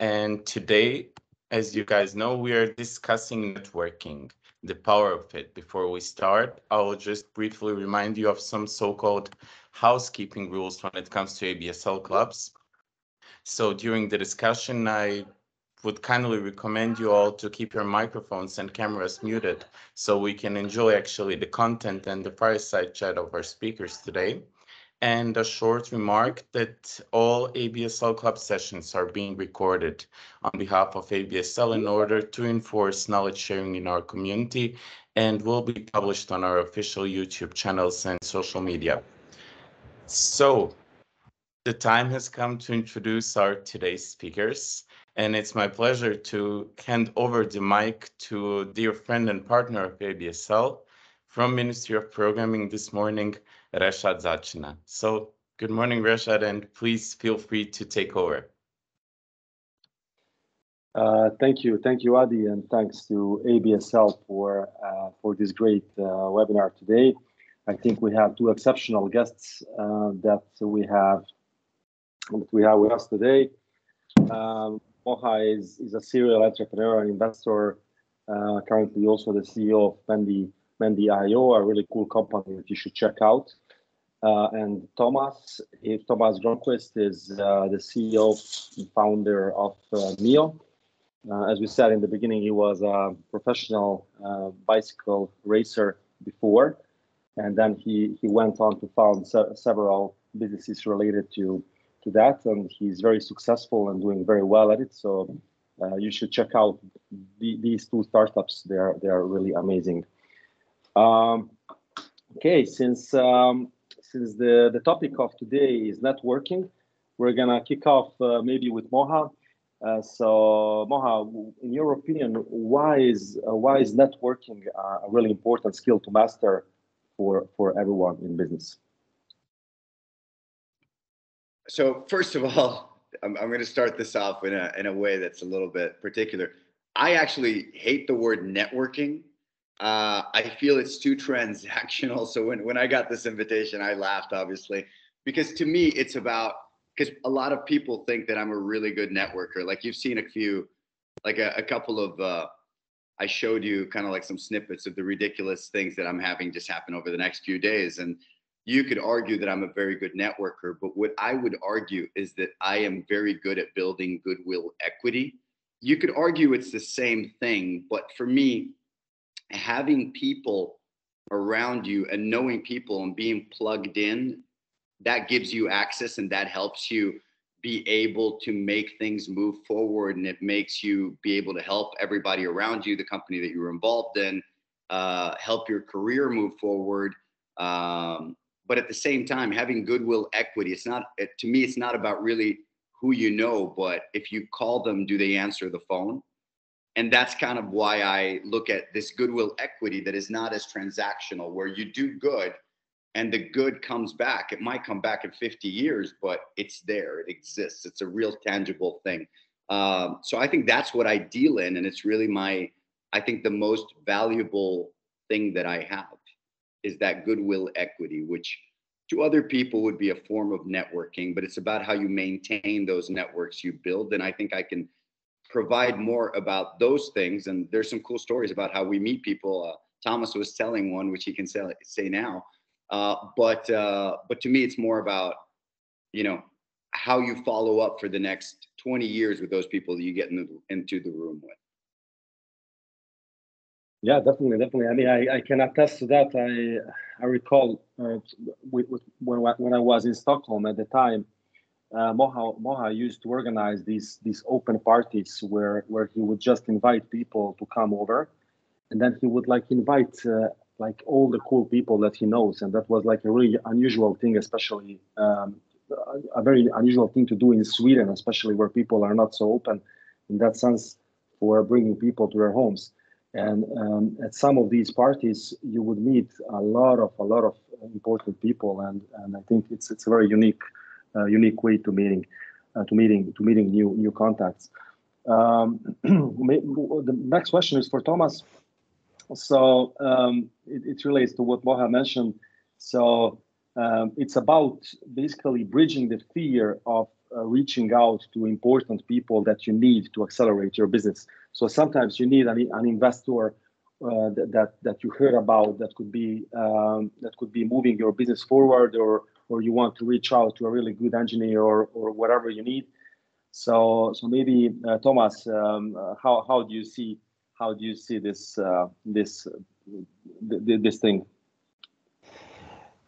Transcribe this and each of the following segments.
And today, as you guys know, we are discussing networking, the power of it. Before we start, I will just briefly remind you of some so-called housekeeping rules when it comes to ABSL clubs. So during the discussion, I would kindly recommend you all to keep your microphones and cameras muted so we can enjoy actually the content and the fireside chat of our speakers today. And a short remark that all ABSL club sessions are being recorded on behalf of ABSL in order to enforce knowledge sharing in our community and will be published on our official YouTube channels and social media. So the time has come to introduce our today's speakers and it's my pleasure to hand over the mic to dear friend and partner of ABSL from Ministry of Programming this morning, Reshad Zacina. So good morning, Reshad, and please feel free to take over. Uh, thank you, thank you, Adi, and thanks to ABSL for uh, for this great uh, webinar today. I think we have two exceptional guests uh, that we have that we have with us today. Um, Moha is, is a serial entrepreneur and investor, uh, currently also the CEO of Mendi, Mendi.io, a really cool company that you should check out. Uh, and Thomas, if Thomas Grönqvist is uh, the CEO and founder of uh, MIOO. Uh, as we said in the beginning, he was a professional uh, bicycle racer before, and then he, he went on to found se- several businesses related to to that, and he's very successful and doing very well at it. So uh, you should check out the, these two startups. They are they are really amazing. Um, okay, since um, since the the topic of today is networking, we're gonna kick off uh, maybe with Moha. Uh, so Moha, in your opinion, why is uh, why is networking a really important skill to master for for everyone in business? so first of all, I'm, I'm going to start this off in a in a way that's a little bit particular. I actually hate the word networking. Uh, I feel it's too transactional. So when when I got this invitation, I laughed obviously because to me it's about because a lot of people think that I'm a really good networker. Like you've seen a few, like a, a couple of. Uh, I showed you kind of like some snippets of the ridiculous things that I'm having just happen over the next few days, and you could argue that I'm a very good networker, but what I would argue is that I am very good at building goodwill equity. You could argue it's the same thing, but for me, having people around you and knowing people and being plugged in, that gives you access and that helps you be able to make things move forward and it makes you be able to help everybody around you, the company that you're involved in, uh, help your career move forward. Um, but at the same time having goodwill equity it's not it, to me it's not about really who you know but if you call them do they answer the phone and that's kind of why i look at this goodwill equity that is not as transactional where you do good and the good comes back. It might come back in 50 years but it's there. It exists. It's a real tangible thing. Um, so i think that's what i deal in and it's really my i think the most valuable thing that i have is that goodwill equity, which to other people would be a form of networking, but it's about how you maintain those networks you build. And I think I can provide more about those things. And there's some cool stories about how we meet people. Uh, Thomas was telling one, which he can say, say now. Uh, but uh, but to me, it's more about you know how you follow up for the next 20 years with those people that you get in the, into the room with. Yeah, definitely, definitely. I mean, I, I can attest to that. I I recall uh, with, with, when when I was in Stockholm at the time, uh, Moha Moha used to organize these these open parties where where he would just invite people to come over, and then he would like invite uh, like all the cool people that he knows, and that was like a really unusual thing, especially um, a, very unusual thing to do in Sweden, especially where people are not so open in that sense for bringing people to their homes. And um, at some of these parties you would meet a lot of a lot of important people. And and i think it's it's a very unique uh, unique way to meeting uh, to meeting to meeting new new contacts. Um, the next question is for thomas. So um, it, it, relates to what moha mentioned. So um, it's about basically bridging the fear of uh, reaching out to important people that you need to accelerate your business. So sometimes you need an, an investor uh, that that you heard about that could be um, that could be moving your business forward, or or you want to reach out to a really good engineer or or whatever you need. So so maybe uh, Thomas, um, uh, how how do you see how do you see this uh, this th this thing?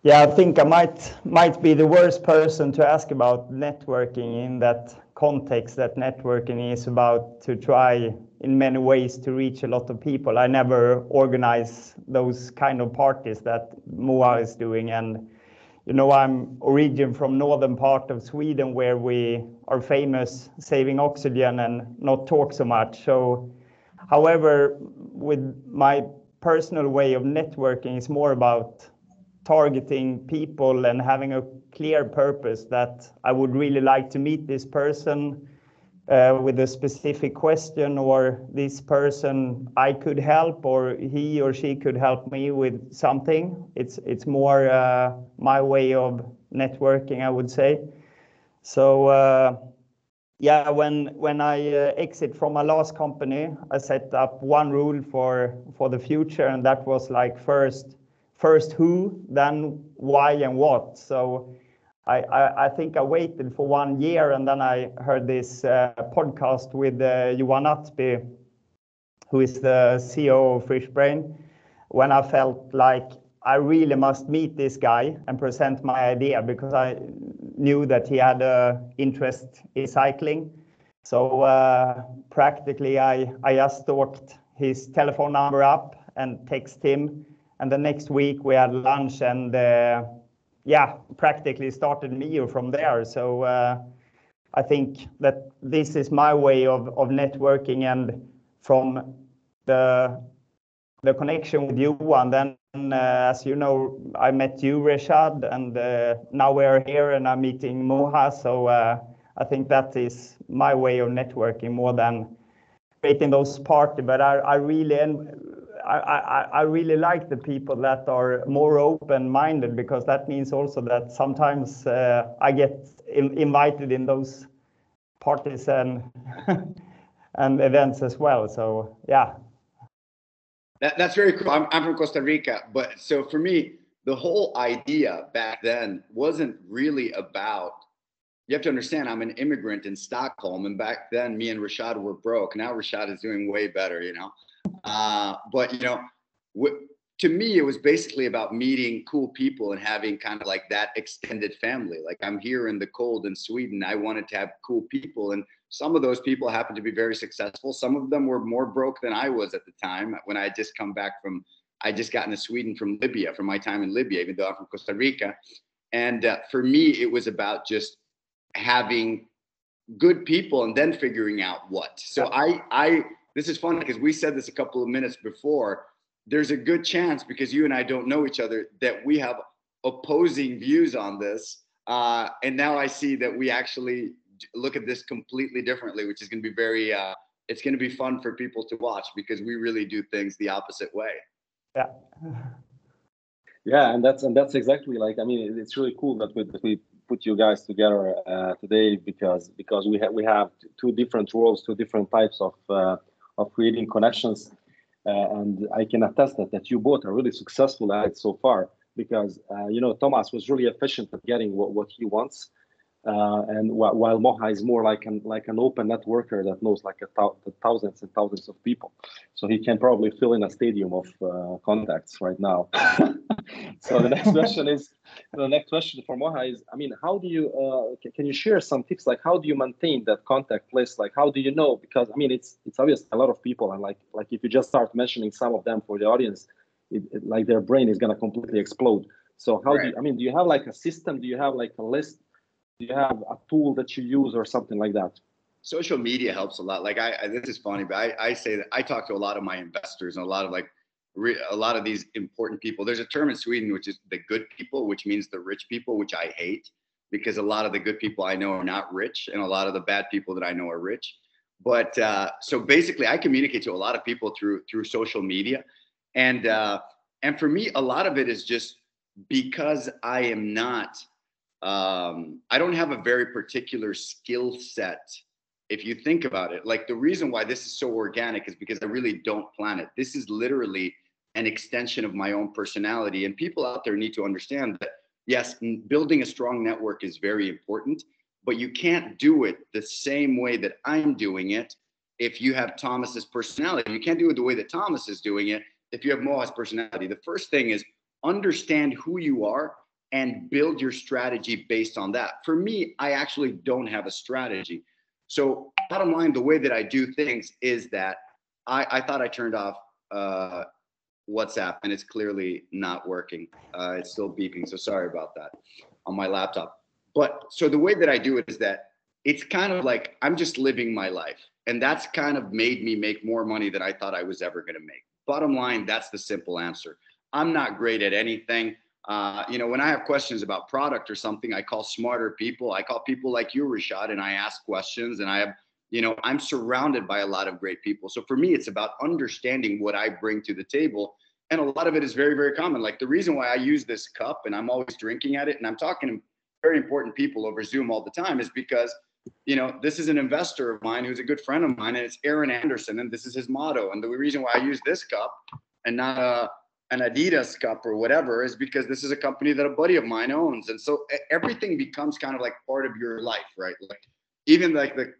Yeah, I think I might might be the worst person to ask about networking in that context. That networking is about to try in many ways to reach a lot of people. I never organize those kind of parties that Moha is doing, and you know I'm origin from northern part of Sweden where we are famous saving oxygen and not talk so much. So, however, with my personal way of networking, it's more about targeting people and having a clear purpose that I would really like to meet this person uh, with a specific question or this person I could help or he or she could help me with something. It's it's more uh, my way of networking, I would say. So uh, yeah, when when I uh, exit from my last company, I set up one rule for for the future, and that was like first first who, then why and what. So I, I, I think I waited for one year and then I heard this uh, podcast with uh, Johan Attby, who is the CEO of FreshBrain, when I felt like I really must meet this guy and present my idea because I knew that he had an interest in cycling. So uh, practically, I, I just stalked his telephone number up and text him and the next week we had lunch and uh, yeah, practically started MIOO from there. So uh, I think that this is my way of of networking and from the the connection with you. And then uh, as you know I met you Reshad and uh, now we're here and I'm meeting Moha. So uh, I think that is my way of networking more than creating those party but I, I really I, I really like the people that are more open-minded because that means also that sometimes uh, I get in, invited in those parties and and events as well. So yeah. That, that's very cool. I'm, I'm from Costa Rica, but so for me, the whole idea back then wasn't really about. You have to understand, I'm an immigrant in Stockholm, and back then, me and Rashad were broke. Now Rashad is doing way better, you know. Uh, but you know, w- to me, it was basically about meeting cool people and having kind of like that extended family. Like I'm here in the cold in Sweden. I wanted to have cool people, and some of those people happened to be very successful. Some of them were more broke than I was at the time when I had just come back from. I just got into Sweden from Libya, from my time in Libya, even though I'm from Costa Rica. And uh, for me, it was about just having good people and then figuring out what. So I I this is funny because we said this a couple of minutes before. There's a good chance because you and I don't know each other that we have opposing views on this. Uh, and now I see that we actually look at this completely differently, which is going to be very, uh, it's going to be fun for people to watch because we really do things the opposite way. Yeah. Yeah, and that's and that's exactly like I mean it's really cool that we, that we put you guys together uh, today because because we have we have two different roles, two different types of uh, of creating connections. Uh, and I can attest that, that you both are really successful at it so far because, uh, you know, Thomas was really efficient at getting what, what he wants. Uh, and wh- while Moha is more like an like an open networker that knows like a th- thousands and thousands of people, so he can probably fill in a stadium of uh, contacts right now. so the next question is the next question for Moha is I mean how do you uh, can you share some tips like how do you maintain that contact list like how do you know because I mean it's it's obvious a lot of people and like like if you just start mentioning some of them for the audience, it, it, like their brain is gonna completely explode. So how right. do you I mean do you have like a system? Do you have like a list? You have a tool that you use or something like that? Social media helps a lot. Like I, I this is funny, but I, I say that I talk to a lot of my investors and a lot of like re, a lot of these important people. There's a term in Sweden which is the good people, which means the rich people, which I hate because a lot of the good people I know are not rich, and a lot of the bad people that I know are rich. But uh, so basically, I communicate to a lot of people through through social media, and uh, and for me, a lot of it is just because I am not um, I don't have a very particular skill set. If you think about it, like the reason why this is so organic is because I really don't plan it. This is literally an extension of my own personality. And people out there need to understand that, yes, building a strong network is very important, but you can't do it the same way that I'm doing it if you have Thomas's personality. You can't do it the way that Thomas is doing it if you have Moha's personality. The first thing is understand who you are and build your strategy based on that. For me, I actually don't have a strategy. So, bottom line, the way that I do things is that I, I thought I turned off uh, WhatsApp and it's clearly not working. Uh, it's still beeping. So, sorry about that on my laptop. But so the way that I do it is that it's kind of like I'm just living my life. And that's kind of made me make more money than I thought I was ever going to make. Bottom line, that's the simple answer. I'm not great at anything. Uh, you know, when I have questions about product or something, I call smarter people. I call people like you, Rashad, and I ask questions. And I have, you know, I'm surrounded by a lot of great people. So for me, it's about understanding what I bring to the table. And a lot of it is very, very common. Like the reason why I use this cup and I'm always drinking at it, and I'm talking to very important people over Zoom all the time, is because you know, this is an investor of mine who's a good friend of mine, and it's Aaron Anderson, and this is his motto. And the reason why I use this cup and not a an Adidas cup or whatever is because this is a company that a buddy of mine owns, and so everything becomes kind of like part of your life, right? Like even like the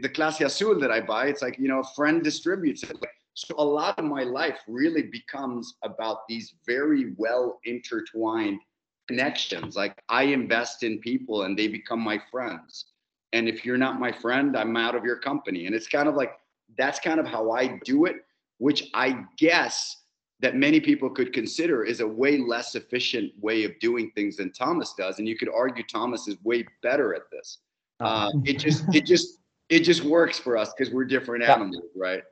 the Clase Azul that I buy, it's like you know, a friend distributes it. So a lot of my life really becomes about these very well intertwined connections. Like I invest in people and they become my friends and if you're not my friend i'm out of your company and it's kind of like that's kind of how i do it which i guess that many people could consider is a way less efficient way of doing things than thomas does and you could argue thomas is way better at this. Uh, it just it just it just works for us because we're different animals right?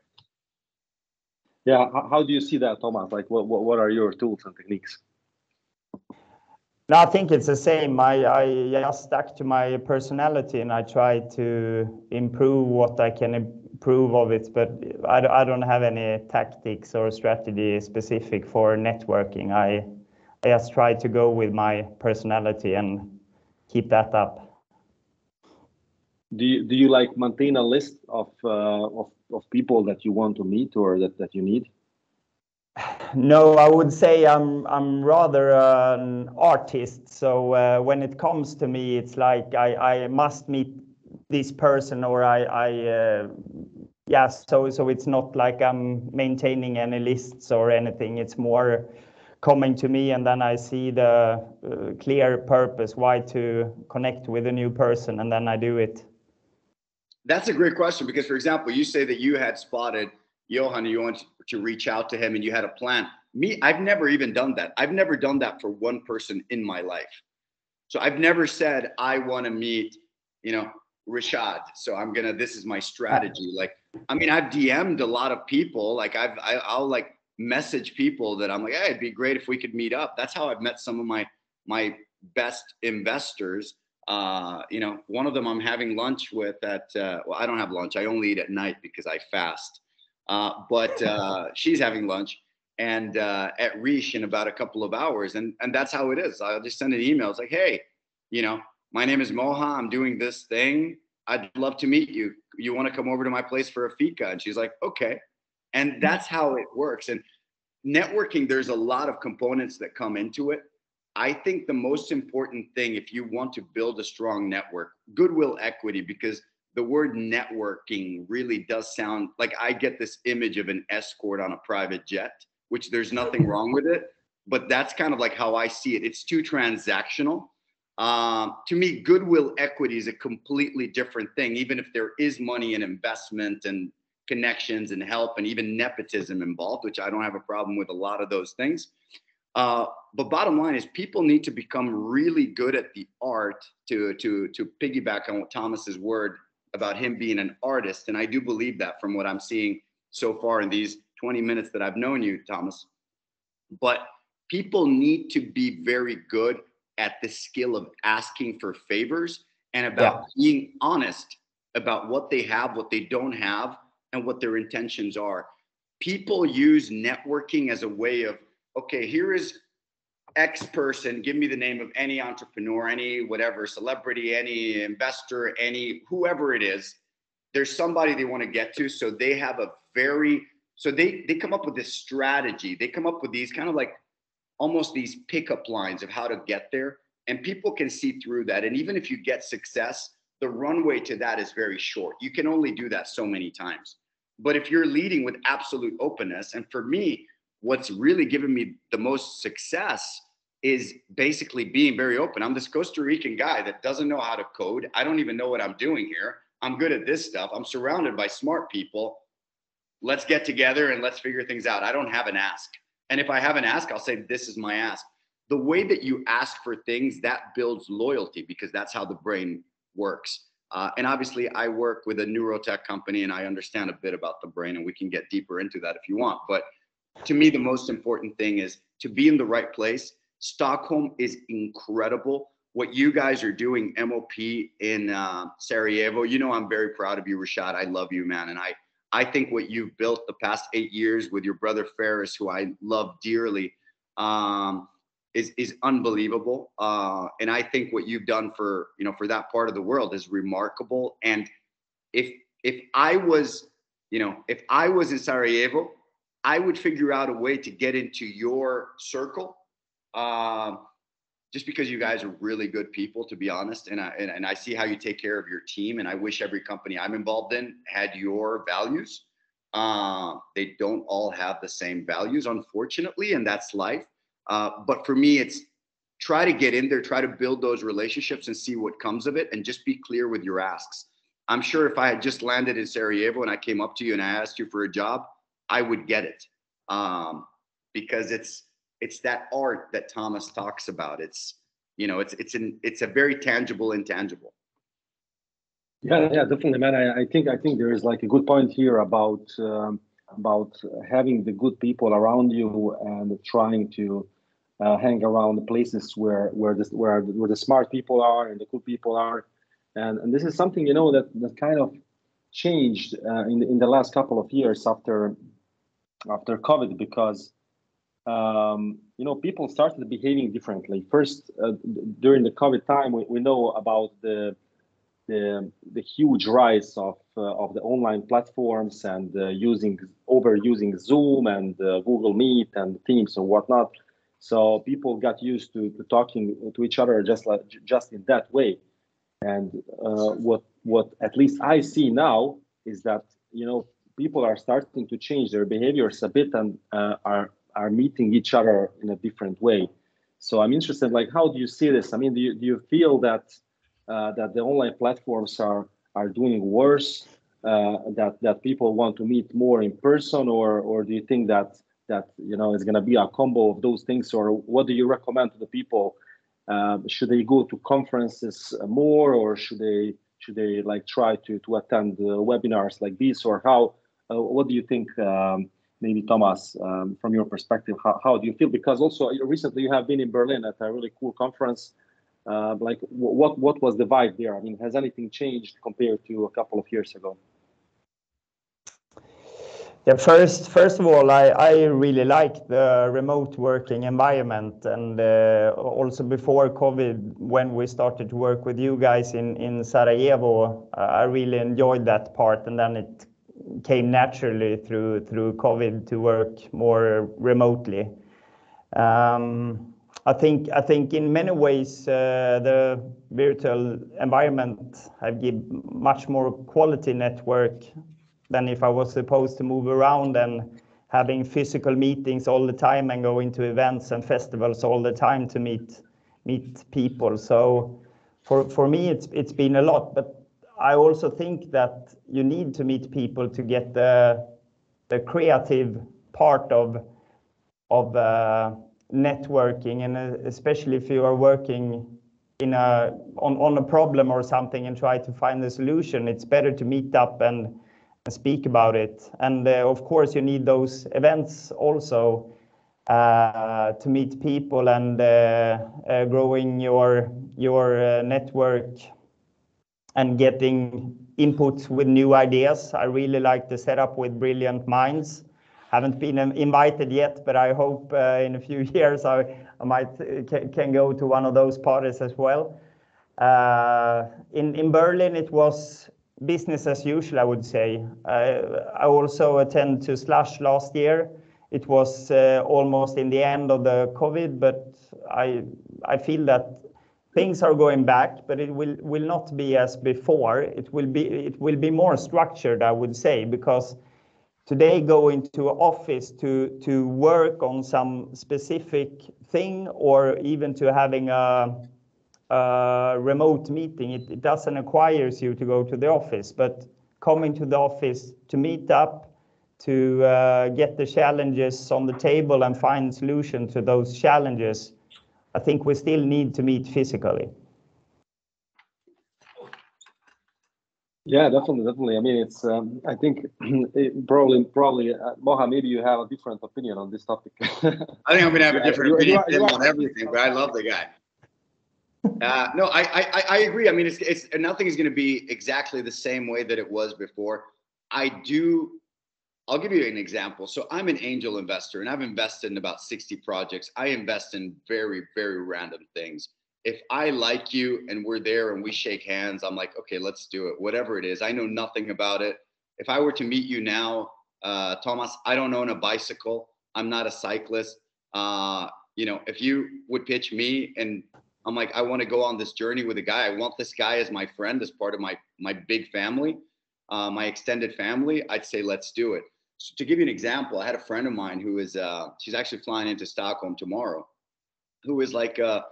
Yeah how do you see that thomas? Like what, what, what are your tools and techniques? No, I think it's the same. I, I just stuck to my personality and I try to improve what I can improve of it, but I, I don't have any tactics or strategy specific for networking. I, I just try to go with my personality and keep that up. Do you, do you like maintain a list of, uh, of, of people that you want to meet or that, that you need? No, I would say I'm I'm rather an artist. So uh, when it comes to me, it's like I, I must meet this person or I I uh, yeah. So so it's not like I'm maintaining any lists or anything. It's more coming to me and then I see the uh, clear purpose why to connect with a new person and then I do it. That's a great question because, for example, you say that you had spotted Johan, you want to reach out to him and you had a plan. Me, I've never even done that. I've never done that for one person in my life. So I've never said, I want to meet, you know, Rashad. So I'm gonna. This is my strategy. Like, I mean, I've DM'd a lot of people. Like, I've I, I'll like message people that I'm like, hey, it'd be great if we could meet up. That's how I've met some of my my best investors. Uh, you know, one of them I'm having lunch with at. Uh, well, I don't have lunch. I only eat at night because I fast. Uh, but uh, she's having lunch and uh, at Riche in about a couple of hours. And, and that's how it is. I'll just send an email. It's like, hey, you know, my name is Moha. I'm doing this thing. I'd love to meet you. You want to come over to my place for a fika? And she's like, okay. And mm-hmm. that's how it works. And networking, there's a lot of components that come into it. I think the most important thing, if you want to build a strong network, goodwill equity, because the word networking really does sound like I get this image of an escort on a private jet, which there's nothing mm-hmm. wrong with it, but that's kind of like how I see it. It's too transactional. Um, to me, goodwill equity is a completely different thing, even if there is money and investment and connections and help and even nepotism involved, which I don't have a problem with a lot of those things. Uh, but bottom line is people need to become really good at the art to to to piggyback on what Thomas's word about him being an artist. And I do believe that from what I'm seeing so far in these 20 minutes that I've known you, Thomas. But people need to be very good at the skill of asking for favors and about yeah. being honest about what they have, what they don't have, and what their intentions are. People use networking as a way of, okay, here is X person, give me the name of any entrepreneur, any whatever celebrity, any investor, any whoever it is. There's somebody they want to get to. So they have a very, so they, they come up with this strategy. They come up with these kind of like almost these pickup lines of how to get there. And people can see through that. And even if you get success, the runway to that is very short. You can only do that so many times. But if you're leading with absolute openness, and for me, what's really given me the most success is basically being very open. I'm this Costa Rican guy that doesn't know how to code. I don't even know what I'm doing here. I'm good at this stuff. I'm surrounded by smart people. Let's get together and let's figure things out. I don't have an ask. And if I have an ask, I'll say, This is my ask. The way that you ask for things, that builds loyalty because that's how the brain works. Uh, and obviously, I work with a neurotech company and I understand a bit about the brain, and we can get deeper into that if you want. But to me, the most important thing is to be in the right place. Stockholm is incredible. What you guys are doing, MOP in uh, Sarajevo, you know, I'm very proud of you, Rashad. I love you, man. And I, I think what you've built the past eight years with your brother Faris, who I love dearly, um, is is unbelievable. Uh, and I think what you've done for you know for that part of the world is remarkable. And if if I was you know if I was in Sarajevo I would figure out a way to get into your circle. Um, just because you guys are really good people, to be honest, and I and, and I see how you take care of your team, and I wish every company I'm involved in had your values. Uh, they don't all have the same values, unfortunately, and that's life. Uh, but for me, it's try to get in there, try to build those relationships, and see what comes of it, and just be clear with your asks. I'm sure if I had just landed in Sarajevo and I came up to you and I asked you for a job, I would get it um, because it's it's that art that Thomas talks about. It's you know it's it's an it's a very tangible intangible. Yeah, yeah, definitely, man. I, I think I think there is like a good point here about um, about having the good people around you and trying to uh, hang around the places where where the where where the smart people are and the good people are, and and this is something you know that that kind of changed uh, in the, in the last couple of years after after COVID because um, you know people started behaving differently. First, uh, during the COVID time, we, we know about the the, the huge rise of uh, of the online platforms and uh, using overusing Zoom and uh, Google Meet and Teams and whatnot. So people got used to, to talking to each other just like just in that way. And uh, what what at least I see now is that you know people are starting to change their behaviors a bit and uh, are are meeting each other in a different way. So I'm interested, like, how do you see this? I mean, do you, do you feel that uh, that the online platforms are are doing worse? Uh, that that people want to meet more in person, or or do you think that that you know it's going to be a combo of those things, or what do you recommend to the people? Um, should they go to conferences more, or should they should they like try to to attend uh, webinars like this, or how uh, what do you think, um, maybe Thomas, um, from your perspective, how, how do you feel? Because also recently you have been in Berlin at a really cool conference. Uh, like what what was the vibe there? I mean, has anything changed compared to a couple of years ago? Yeah, first, first of all, I, I really like the remote working environment, and uh, also before COVID, when we started to work with you guys in in Sarajevo, I really enjoyed that part, and then it came naturally through through COVID to work more remotely. Um, I think I think in many ways uh, the virtual environment have give much more quality network than if I was supposed to move around and having physical meetings all the time and going to events and festivals all the time to meet meet people. So for me it's it's been a lot, but I also think that you need to meet people to get the the creative part of of uh, networking, and uh, especially if you are working in a on on a problem or something and try to find a solution, it's better to meet up and, and speak about it. And uh, of course, you need those events also uh, to meet people and uh, uh, growing your your network and getting inputs with new ideas. I really like the setup with Brilliant Minds, haven't been invited yet, but I hope uh, in a few years I, I might uh, can go to one of those parties as well. Uh, in in Berlin, it was business as usual, I would say. I also attended to Slush last year. It was uh, almost in the end of the COVID, but I I feel that things are going back, but it will will not be as before. It will be it will be more structured, I would say, because today going to office to to work on some specific thing or even to having a remote meeting, it, doesn't require you to go to the office, but coming to the office to meet up, to uh, get the challenges on the table and find solution to those challenges, I think we still need to meet physically. Yeah, definitely, definitely. I mean, it's. Um, I think it probably, probably, uh, Moha, maybe you have a different opinion on this topic. I think I'm going to have a different you, opinion you are, you are, on everything, but I love the guy. Uh, no, I, I I agree. I mean, it's it's nothing is going to be exactly the same way that it was before. I do. I'll give you an example. So I'm an angel investor, and I've invested in about 60 projects. I invest in very very random things. If I like you and we're there and we shake hands, I'm like, okay, let's do it. Whatever it is, I know nothing about it. If I were to meet you now, uh, Thomas, I don't own a bicycle. I'm not a cyclist. Uh, you know, if you would pitch me and I'm like, I want to go on this journey with a guy. I want this guy as my friend, as part of my my big family, uh, my extended family. I'd say let's do it. So to give you an example, I had a friend of mine who is uh, she's actually flying into Stockholm tomorrow, who is like a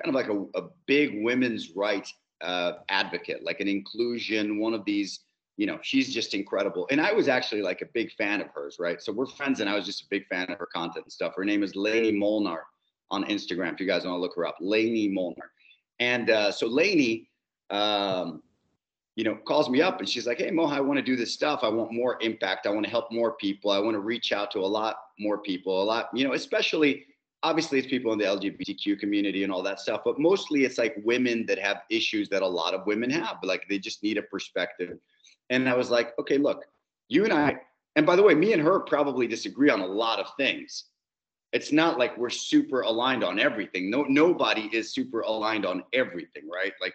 kind of like a, a big women's rights uh, advocate, like an inclusion, one of these. You know, she's just incredible. And I was actually like a big fan of hers, right? So we're friends, and I was just a big fan of her content and stuff. Her name is Lainey Molnar on Instagram if you guys want to look her up, Lainey Molnar. And uh, so Lainey, um, you know, calls me up and she's like, "Hey Mo, I want to do this stuff. I want more impact. I want to help more people. I want to reach out to a lot more people. A lot, you know, especially obviously it's people in the LGBTQ community and all that stuff, but mostly it's like women that have issues that a lot of women have, like they just need a perspective." And I was like, "Okay, look, you and I." And by the way, me and her probably disagree on a lot of things it's not like we're super aligned on everything. No, nobody is super aligned on everything, right? Like,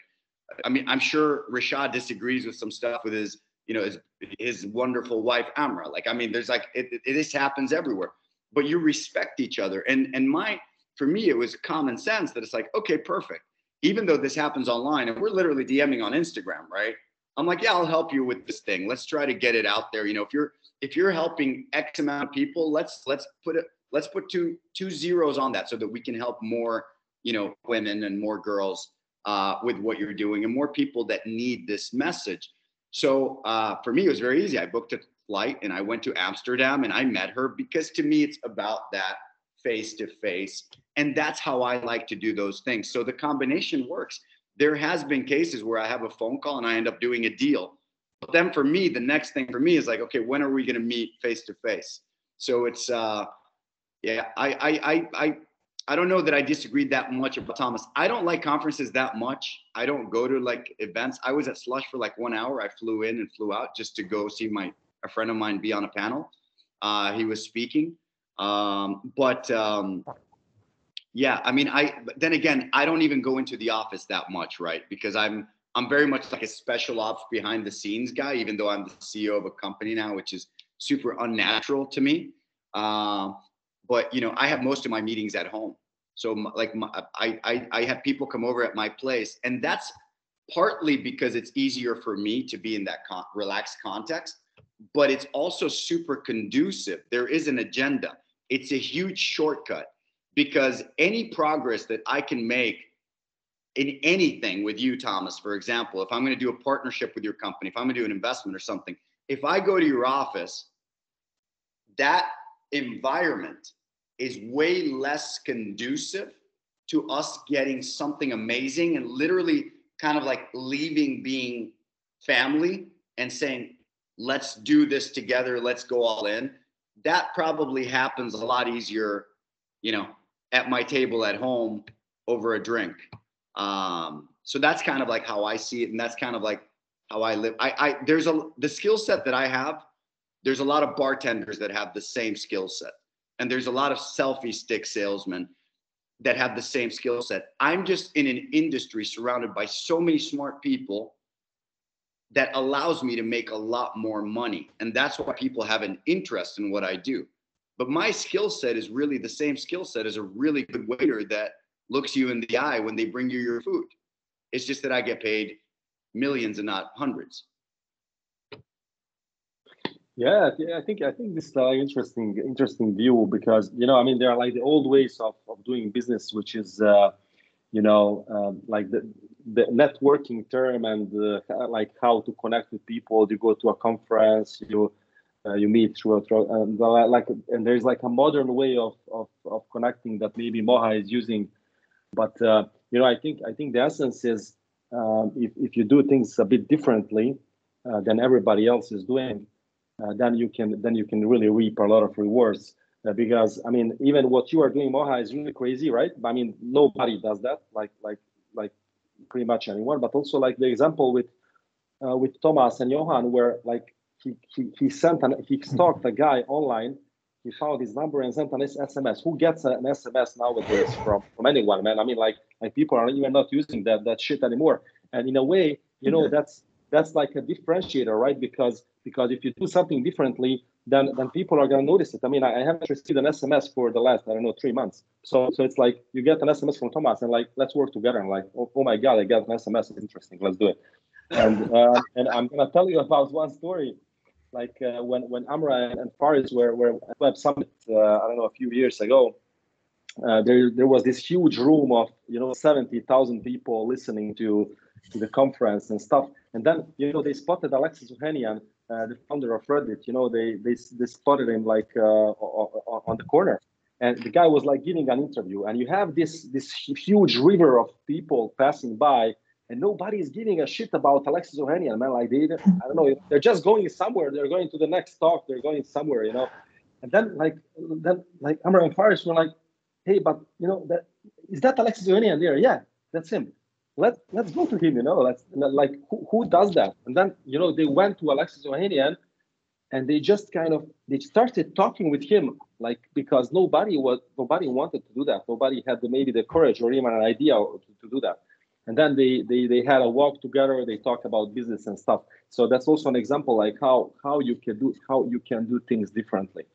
I mean, I'm sure Rashad disagrees with some stuff with his, you know, his his wonderful wife Amra. Like, I mean, there's like it, it, this happens everywhere, but you respect each other. And and my for me, it was common sense that it's like, okay, perfect. Even though this happens online, and we're literally DMing on Instagram, right? I'm like, yeah, I'll help you with this thing. Let's try to get it out there. You know, if you're if you're helping X amount of people, let's let's put it let's put two two zeros on that so that we can help more you know women and more girls uh, with what you're doing and more people that need this message. So uh, for me it was very easy. I booked a flight and i went to amsterdam and i met her because to me it's about that face to face and that's how i like to do those things. So the combination works. There has been cases where i have a phone call and i end up doing a deal. But then for me the next thing for me is like okay when are we going to meet face to face so it's uh yeah, I, I, I, I, I don't know that I disagreed that much about Thomas. I don't like conferences that much. I don't go to like events. I was at Slush for like one hour. I flew in and flew out just to go see my a friend of mine be on a panel. Uh, he was speaking, um, but um, yeah, I mean, I. Then again, I don't even go into the office that much, right? Because I'm I'm very much like a special ops behind the scenes guy, even though I'm the CEO of a company now, which is super unnatural to me. Um, but you know i have most of my meetings at home. So like my, I, I i have people come over at my place and that's partly because it's easier for me to be in that con- relaxed context but it's also super conducive. There is an agenda. It's a huge shortcut because any progress that i can make in anything with you thomas for example if i'm going to do a partnership with your company if i'm going to do an investment or something if i go to your office that environment is way less conducive to us getting something amazing and literally kind of like leaving being family and saying, let's do this together, let's go all in. That probably happens a lot easier, you know, at my table at home over a drink. Um, so that's kind of like how I see it, and that's kind of like how I live. I, I there's a the skill set that I have there's a lot of bartenders that have the same skill set and there's a lot of selfie stick salesmen that have the same skill set. I'm just in an industry surrounded by so many smart people that allows me to make a lot more money and that's why people have an interest in what i do. But my skill set is really the same skill set as a really good waiter that looks you in the eye when they bring you your food. It's just that i get paid millions and not hundreds yeah, I think I think this is an interesting interesting view because you know I mean there are like the old ways of, of doing business, which is uh, you know um, like the the networking term and uh, like how to connect with people. You go to a conference, you uh, you meet through, and like and there's like a modern way of of, of connecting that maybe Moha is using, but uh, you know I think I think the essence is um, if if you do things a bit differently uh, than everybody else is doing then you can then you can really reap a lot of rewards. Uh, because I mean, even what you are doing, Moha, is really crazy, right? I mean, nobody does that, like like like pretty much anyone. But also like the example with uh, with Thomas and Johan, where like he he, he sent an he stalked a guy online. He found his number and sent an SMS. Who gets an SMS nowadays from from anyone, man? I mean, like like people are even not using that that shit anymore. And in a way, you know, that's that's like a differentiator, right? Because because if you do something differently, then then people are gonna notice it. I mean, I, I haven't received an SMS for the last I don't know three months. So so it's like you get an SMS from Thomas and like let's work together and like oh, oh my god, I got an SMS. Interesting. Let's do it. And uh, and I'm gonna tell you about one story. Like uh, when when Amra and Faris were were at Web Summit, uh, I don't know, a few years ago. Uh, there there was this huge room of you know seventy thousand people listening to to the conference and stuff. And then you know they spotted Alexis Ohanian uh, the founder of Reddit, you know, they they, they spotted him like uh, on the corner, and the guy was like giving an interview, and you have this this huge river of people passing by, and nobody is giving a shit about Alexis Ohanian, man. Like they, I don't know, they're just going somewhere. They're going to the next talk. They're going somewhere, you know. And then like then like Amr and Faris were like, hey, but you know that is that Alexis Ohanian there? Yeah, that's him let let's go to him. You know, let's like who, who does that? And then you know they went to Alexis Ohanian, and they just kind of they started talking with him like because nobody was nobody wanted to do that. Nobody had the, maybe the courage or even an idea to, to do that. And then they, they they had a walk together. They talked about business and stuff. So that's also an example like how how you can do how you can do things differently.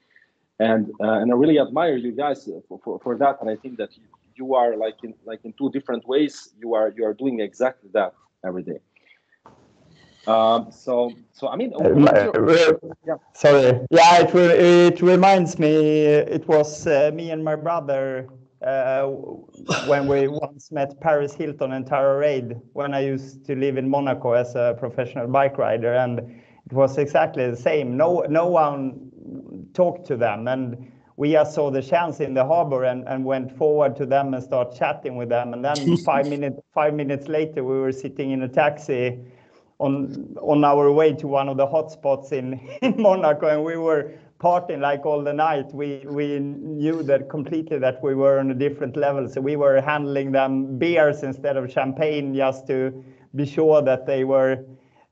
And uh, and I really admire you guys for, for, for that. And I think that you are like in like in two different ways you are you are doing exactly that every day um, so so i mean your, yeah. sorry yeah it it reminds me it was uh, me and my brother uh, when we once met Paris Hilton and Tara Reid when I used to live in Monaco as a professional bike rider, and it was exactly the same. No, no one talked to them, and we just saw the chance in the harbor and, and went forward to them and start chatting with them. And then five minutes five minutes later, we were sitting in a taxi on on our way to one of the hotspots in, in Monaco, and we were partying like all the night. We we knew that completely that we were on a different level. So we were handling them beers instead of champagne just to be sure that they were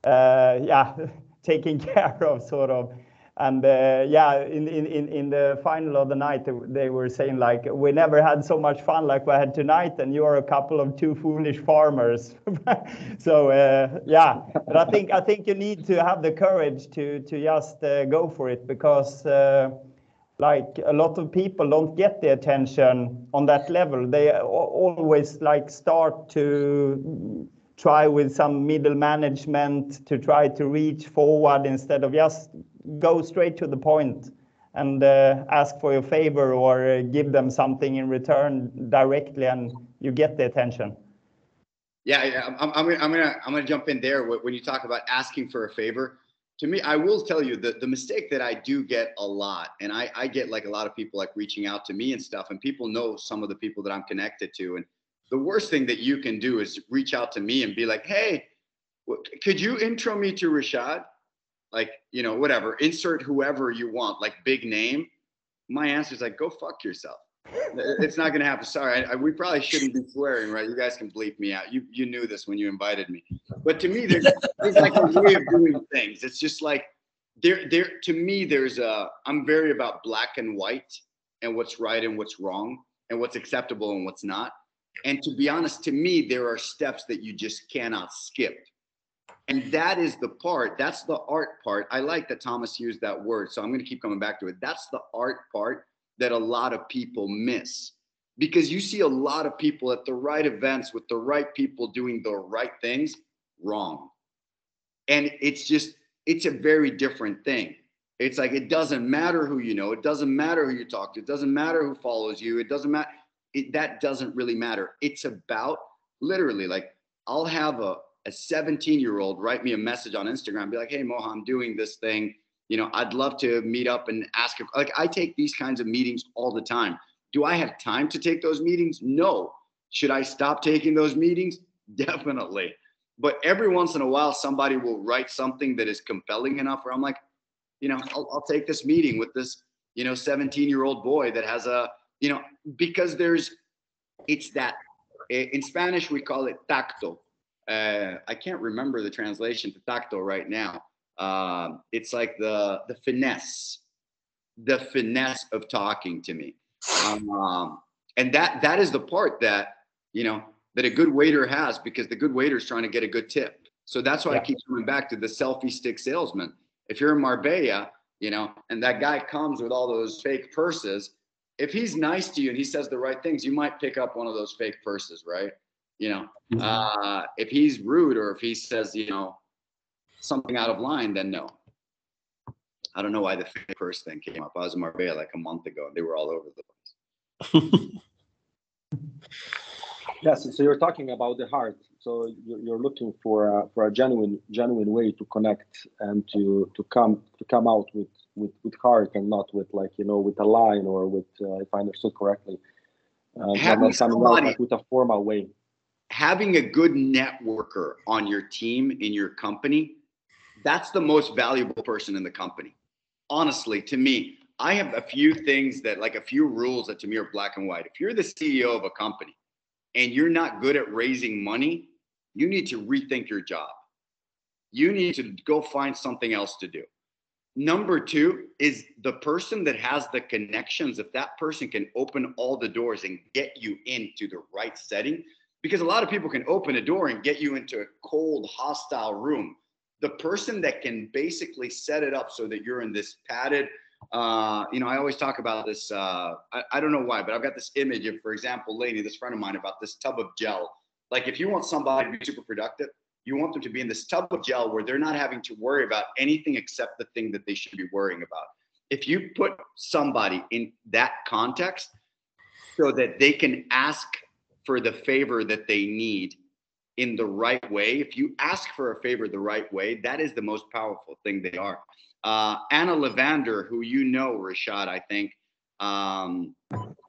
uh, yeah taken care of sort of and uh, yeah, in, in, in the final of the night, they were saying like, we never had so much fun like we had tonight, and you are a couple of two foolish farmers. so uh, yeah, but I think I think you need to have the courage to to just uh, go for it because uh, like a lot of people don't get the attention on that level. They always like start to try with some middle management to try to reach forward instead of just go straight to the point and uh, ask for your favor or uh, give them something in return directly and you get the attention. Yeah yeah I'm, I'm, gonna, I'm gonna i'm gonna jump in there when you talk about asking for a favor. To me i will tell you that the mistake that i do get a lot and I, I get like a lot of people like reaching out to me and stuff and people know some of the people that i'm connected to and the worst thing that you can do is reach out to me and be like hey could you intro me to rashad like you know whatever insert whoever you want like big name my answer is like go fuck yourself. It's not going to happen. Sorry I, I, we probably shouldn't be swearing right? You guys can bleep me out. You you knew this when you invited me. But to me there's, there's like a way of doing things. It's just like there there to me there's a i'm very about black and white and what's right and what's wrong and what's acceptable and what's not. And to be honest to me there are steps that you just cannot skip and that is the part that's the art part i like that thomas used that word so i'm going to keep coming back to it that's the art part that a lot of people miss because you see a lot of people at the right events with the right people doing the right things wrong and it's just it's a very different thing. It's like it doesn't matter who you know, it doesn't matter who you talk to, it doesn't matter who follows you, it doesn't matter. It, that doesn't really matter. It's about literally like I'll have a, a 17 year old write me a message on Instagram, be like, hey, Moha, I'm doing this thing. You know, I'd love to meet up and ask. If, Like, I take these kinds of meetings all the time. Do I have time to take those meetings? No. Should I stop taking those meetings? Definitely. But every once in a while, somebody will write something that is compelling enough where I'm like, you know, I'll, I'll take this meeting with this, you know, 17 year old boy that has a, you know, because there's, it's that in Spanish, we call it tacto. Uh, I can't remember the translation to tacto right now. Um, it's like the the finesse, the finesse of talking to me, um, and that that is the part that you know that a good waiter has because the good waiter is trying to get a good tip. So that's why yeah. I keep coming back to the selfie stick salesman. If you're in Marbella, you know, and that guy comes with all those fake purses, if he's nice to you and he says the right things, you might pick up one of those fake purses, right? You know, mm-hmm. uh, if he's rude or if he says, you know, something out of line, then no. I don't know why the first thing came up. I was in Marbella like a month ago and they were all over the place. Yes, so you're talking about the heart. So you're looking for a, for a genuine genuine way to connect and to to come to come out with with with heart and not with like you know with a line or with uh, if I understood correctly, uh, having somebody, like with a formal way. Having a good networker on your team in your company, that's the most valuable person in the company. Honestly, to me, I have a few things that like a few rules that to me are black and white. If you're the CEO of a company and you're not good at raising money, you need to rethink your job. You need to go find something else to do. Number two is the person that has the connections. If that person can open all the doors and get you into the right setting, because a lot of people can open a door and get you into a cold, hostile room. The person that can basically set it up so that you're in this padded, uh, you know, I always talk about this. Uh, I, I, don't know why, but I've got this image of, for example, Laney, this friend of mine, about this tub of gel. Like, if you want somebody to be super productive, you want them to be in this tub of gel where they're not having to worry about anything except the thing that they should be worrying about. If you put somebody in that context so that they can ask for the favor that they need in the right way, if you ask for a favor the right way, that is the most powerful thing they are. Uh, Anna Levander, who you know, Rešad, I think, um,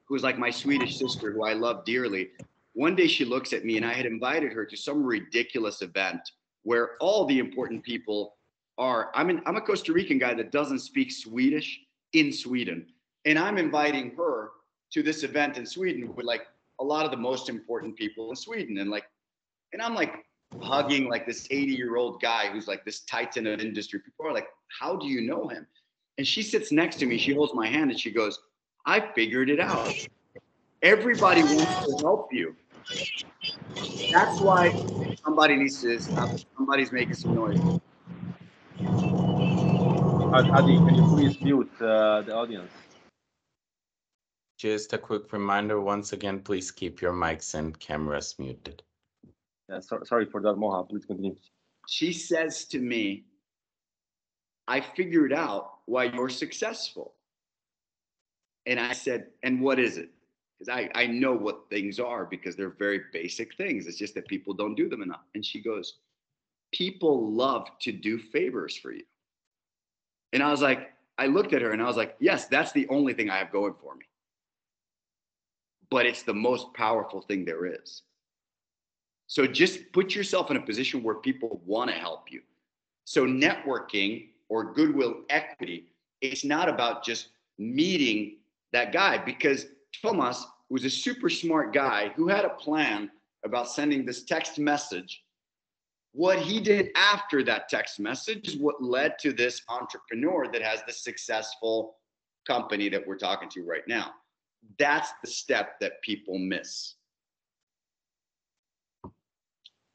who's like my Swedish sister, who I love dearly. One day she looks at me, and I had invited her to some ridiculous event where all the important people are. I'm, I'm a Costa Rican guy that doesn't speak Swedish in Sweden, and I'm inviting her to this event in Sweden with like a lot of the most important people in Sweden, and like, and I'm like, hugging like this 80 year old guy who's like this titan of industry. People are like, How do you know him? And she sits next to me. She holds my hand and she goes, I figured it out. Everybody wants to help you. That's why somebody needs to stop. Somebody's making some noise. Adi, can you please mute uh, the audience? Just a quick reminder once again, please keep your mics and cameras muted. Yeah, so, sorry for that, Moha. Please continue. She says to me, I figured out why you're successful. And I said, and what is it? Because I, I know what things are because they're very basic things. It's just that people don't do them enough. And she goes, People love to do favors for you. And I was like, I looked at her and I was like, yes, that's the only thing I have going for me. But it's the most powerful thing there is. So just put yourself in a position where people want to help you. So networking or goodwill equity, it's not about just meeting that guy because Tomas was a super smart guy who had a plan about sending this text message What he did after that text message is what led to this entrepreneur that has the successful company that we're talking to right now. That's the step that people miss.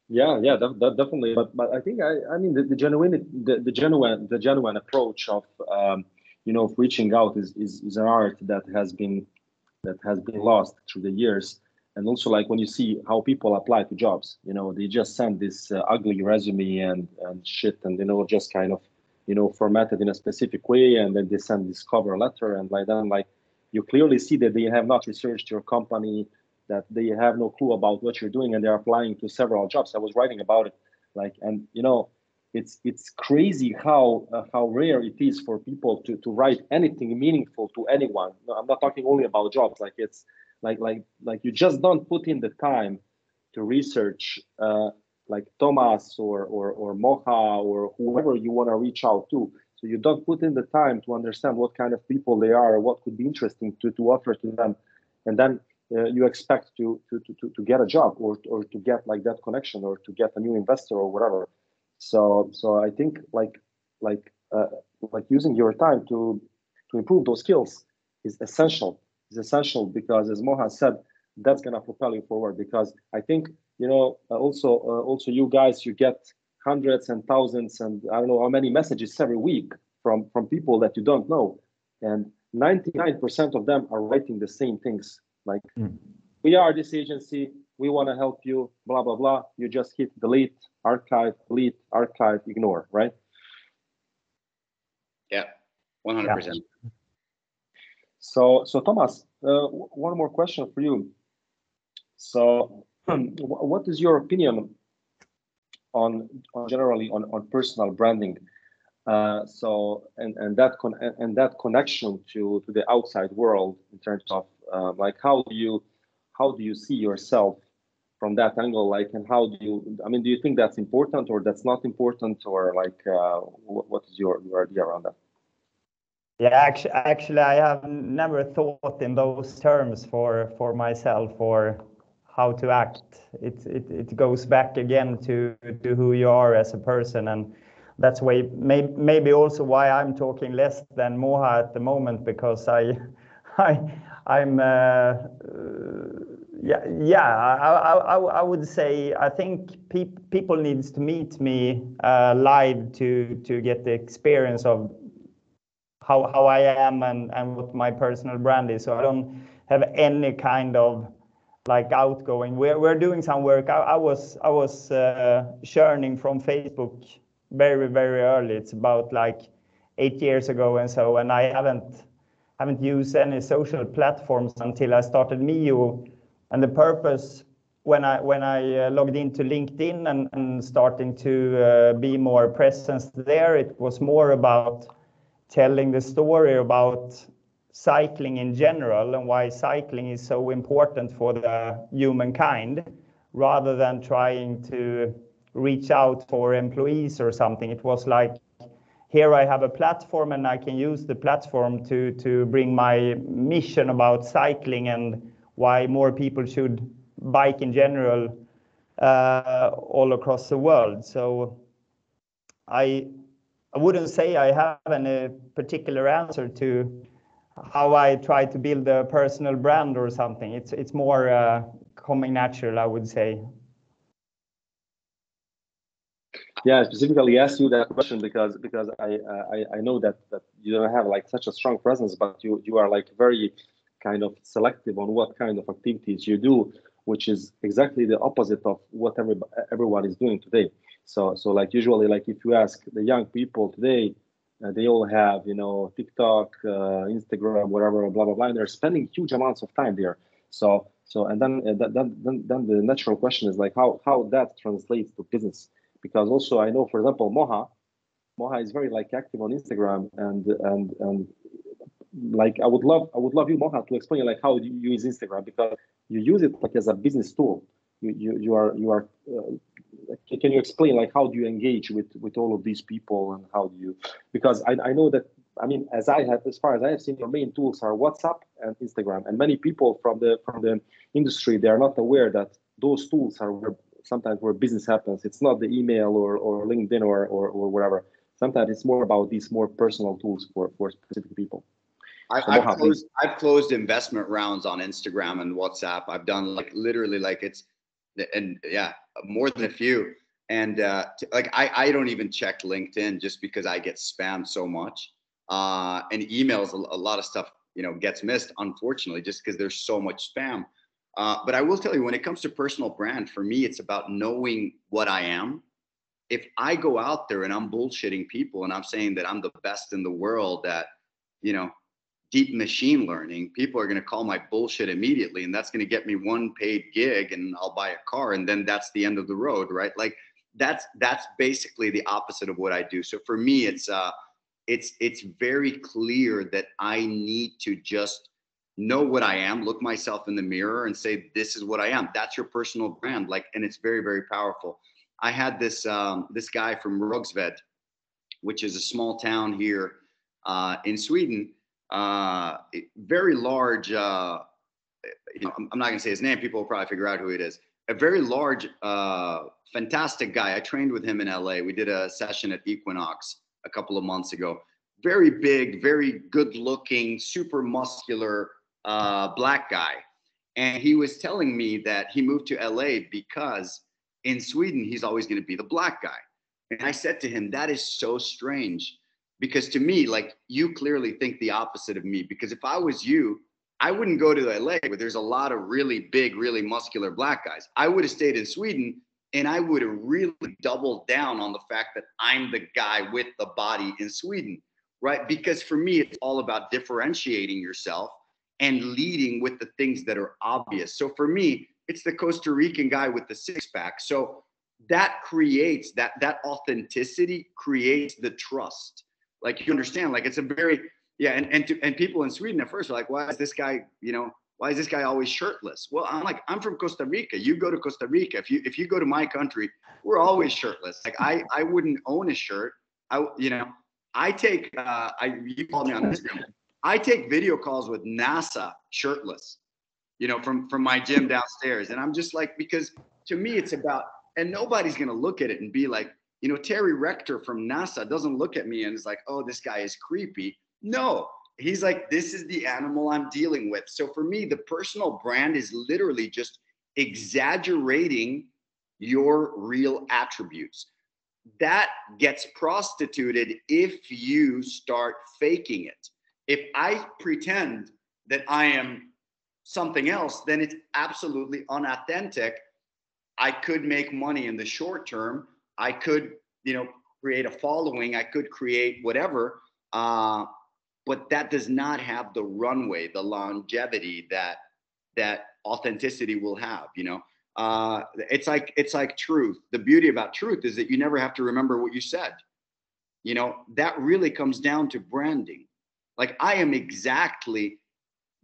Yeah, yeah, that, that definitely. But but I think I I mean the, the genuine the, the genuine the genuine approach of um, you know of reaching out is, is is an art that has been that has been lost through the years. And also like when you see how people apply to jobs, you know, they just send this uh, ugly resume and and shit, and you know just kind of you know formatted in a specific way, and then they send this cover letter, and like then like you clearly see that they have not researched your company that they have no clue about what you're doing and they're applying to several jobs. I was writing about it, like, and you know, it's it's crazy how uh, how rare it is for people to to write anything meaningful to anyone. No, I'm not talking only about jobs. Like it's like like like you just don't put in the time to research. Uh, like Tomas or or or Moha or whoever you want to reach out to. So you don't put in the time to understand what kind of people they are, or what could be interesting to, to offer to them, and then uh, you expect to, to, to, to get a job or, or to get like that connection or to get a new investor or whatever. So so I think like like uh, like using your time to to improve those skills is essential. Is essential because as Moha said, that's gonna propel you forward. Because I think you know uh, also uh, also you guys you get hundreds and thousands and I don't know how many messages every week from from people that you don't know, and 99% of them are writing the same things like, mm. we are this agency, we want to help you, blah, blah, blah. You just hit delete, archive, delete, archive, ignore, right? Yeah, 100%. Yeah. So, so Tomas, uh, one more question for you. So, what is your opinion on, on generally on, on personal branding? Uh, so and and that con- and that connection to to the outside world in terms of uh, like how do you how do you see yourself from that angle like and how do you i mean do you think that's important or that's not important or like uh, what, what is your, your idea around that yeah actually actually i have never thought in those terms for for myself or how to act it it, it goes back again to to who you are as a person and that's why may, maybe also why i'm talking less than moha at the moment because i i I'm uh, yeah yeah I, I, I would say I think pe people needs to meet me uh, live to to get the experience of how how I am and and what my personal brand is. So I don't have any kind of like outgoing. We're we're doing some work. I, I was I was uh, churning from Facebook very very early. It's about like eight years ago and so, and I haven't haven't used any social platforms until I started MIOO. And the purpose when I when I uh, logged into LinkedIn and, and starting to uh, be more present there, it was more about telling the story about cycling in general and why cycling is so important for the humankind, rather than trying to reach out for employees or something. It was like here I have a platform and I can use the platform to, to bring my mission about cycling and why more people should bike in general uh, all across the world. So I, I wouldn't say I have any particular answer to how I try to build a personal brand or something. It's, it's more uh, coming natural, I would say. Yeah, I specifically asked you that question because because I, I I know that that you don't have like such a strong presence, but you you are like very kind of selective on what kind of activities you do, which is exactly the opposite of what every, everyone is doing today. So so like usually like if you ask the young people today, uh, they all have you know TikTok, uh, Instagram, whatever, blah blah blah. And they're spending huge amounts of time there. So so and then, uh, then then then the natural question is like how how that translates to business because also I know, for example, Moha, Moha is very like active on Instagram and and and like I would love I would love you Moha to explain like how you use Instagram because you use it like as a business tool. You you, you are you are. Uh, can you explain like how do you engage with with all of these people and how do you because I, I know that I mean as I have as far as I have seen your main tools are WhatsApp and Instagram and many people from the from the industry they are not aware that those tools are where sometimes where business happens. It's not the email or, or LinkedIn or, or, or whatever. Sometimes it's more about these more personal tools for, for specific people. I, I've, closed, I've closed investment rounds on Instagram and WhatsApp. I've done like literally like it's, and yeah, more than a few. And uh, t- like I, I don't even check LinkedIn just because I get spammed so much. Uh, and emails, a, a lot of stuff, you know, gets missed, unfortunately, just because there's so much spam. Uh, but I will tell you, when it comes to personal brand, for me, it's about knowing what I am. If I go out there and I'm bullshitting people and I'm saying that I'm the best in the world that you know, deep machine learning, people are going to call my bullshit immediately. And that's going to get me one paid gig and I'll buy a car. And then that's the end of the road, right? Like that's, that's basically the opposite of what I do. So for me, it's, uh, it's, it's very clear that I need to just know what I am, look myself in the mirror and say, this is what I am. That's your personal brand. Like, and it's very, very powerful. I had this, um, this guy from Rågsved, which is a small town here, uh, in Sweden uh, very large. Uh, you know, I'm, I'm not going to say his name. People will probably figure out who it is. A very large, uh, fantastic guy. I trained with him in LA. We did a session at Equinox a couple of months ago. Very big, very good-looking, super muscular uh, black guy, and he was telling me that he moved to LA because in Sweden he's always going to be the black guy. And I said to him, "That is so strange." Because to me like you clearly think the opposite of me. Because if i was you i wouldn't go to la where there's a lot of really big really muscular black guys. I would have stayed in sweden and i would have really doubled down on the fact that i'm the guy with the body in sweden right? Because for me it's all about differentiating yourself and leading with the things that are obvious. So for me it's the costa rican guy with the six pack so that creates that that authenticity creates the trust like you understand, like it's a very yeah, and and to, and people in Sweden at first are like, why is this guy, you know, why is this guy always shirtless? Well, I'm like, I'm from Costa Rica. You go to Costa Rica. If you if you go to my country, we're always shirtless. Like I I wouldn't own a shirt. I you know I take uh, I you called me on Instagram. I take video calls with NASA shirtless, you know, from from my gym downstairs, and I'm just like because to me it's about and nobody's gonna look at it and be like, you know, Terry Rector from NASA doesn't look at me and is like, oh, this guy is creepy. No, he's like, this is the animal I'm dealing with. So for me, the personal brand is literally just exaggerating your real attributes. That gets prostituted if you start faking it. If I pretend that I am something else, then it's absolutely unauthentic. I could make money in the short term I could, you know, create a following. I could create whatever, uh, but that does not have the runway, the longevity that that authenticity will have. You know, uh, it's like it's like truth. The beauty about truth is that you never have to remember what you said. You know, that really comes down to branding. Like I am exactly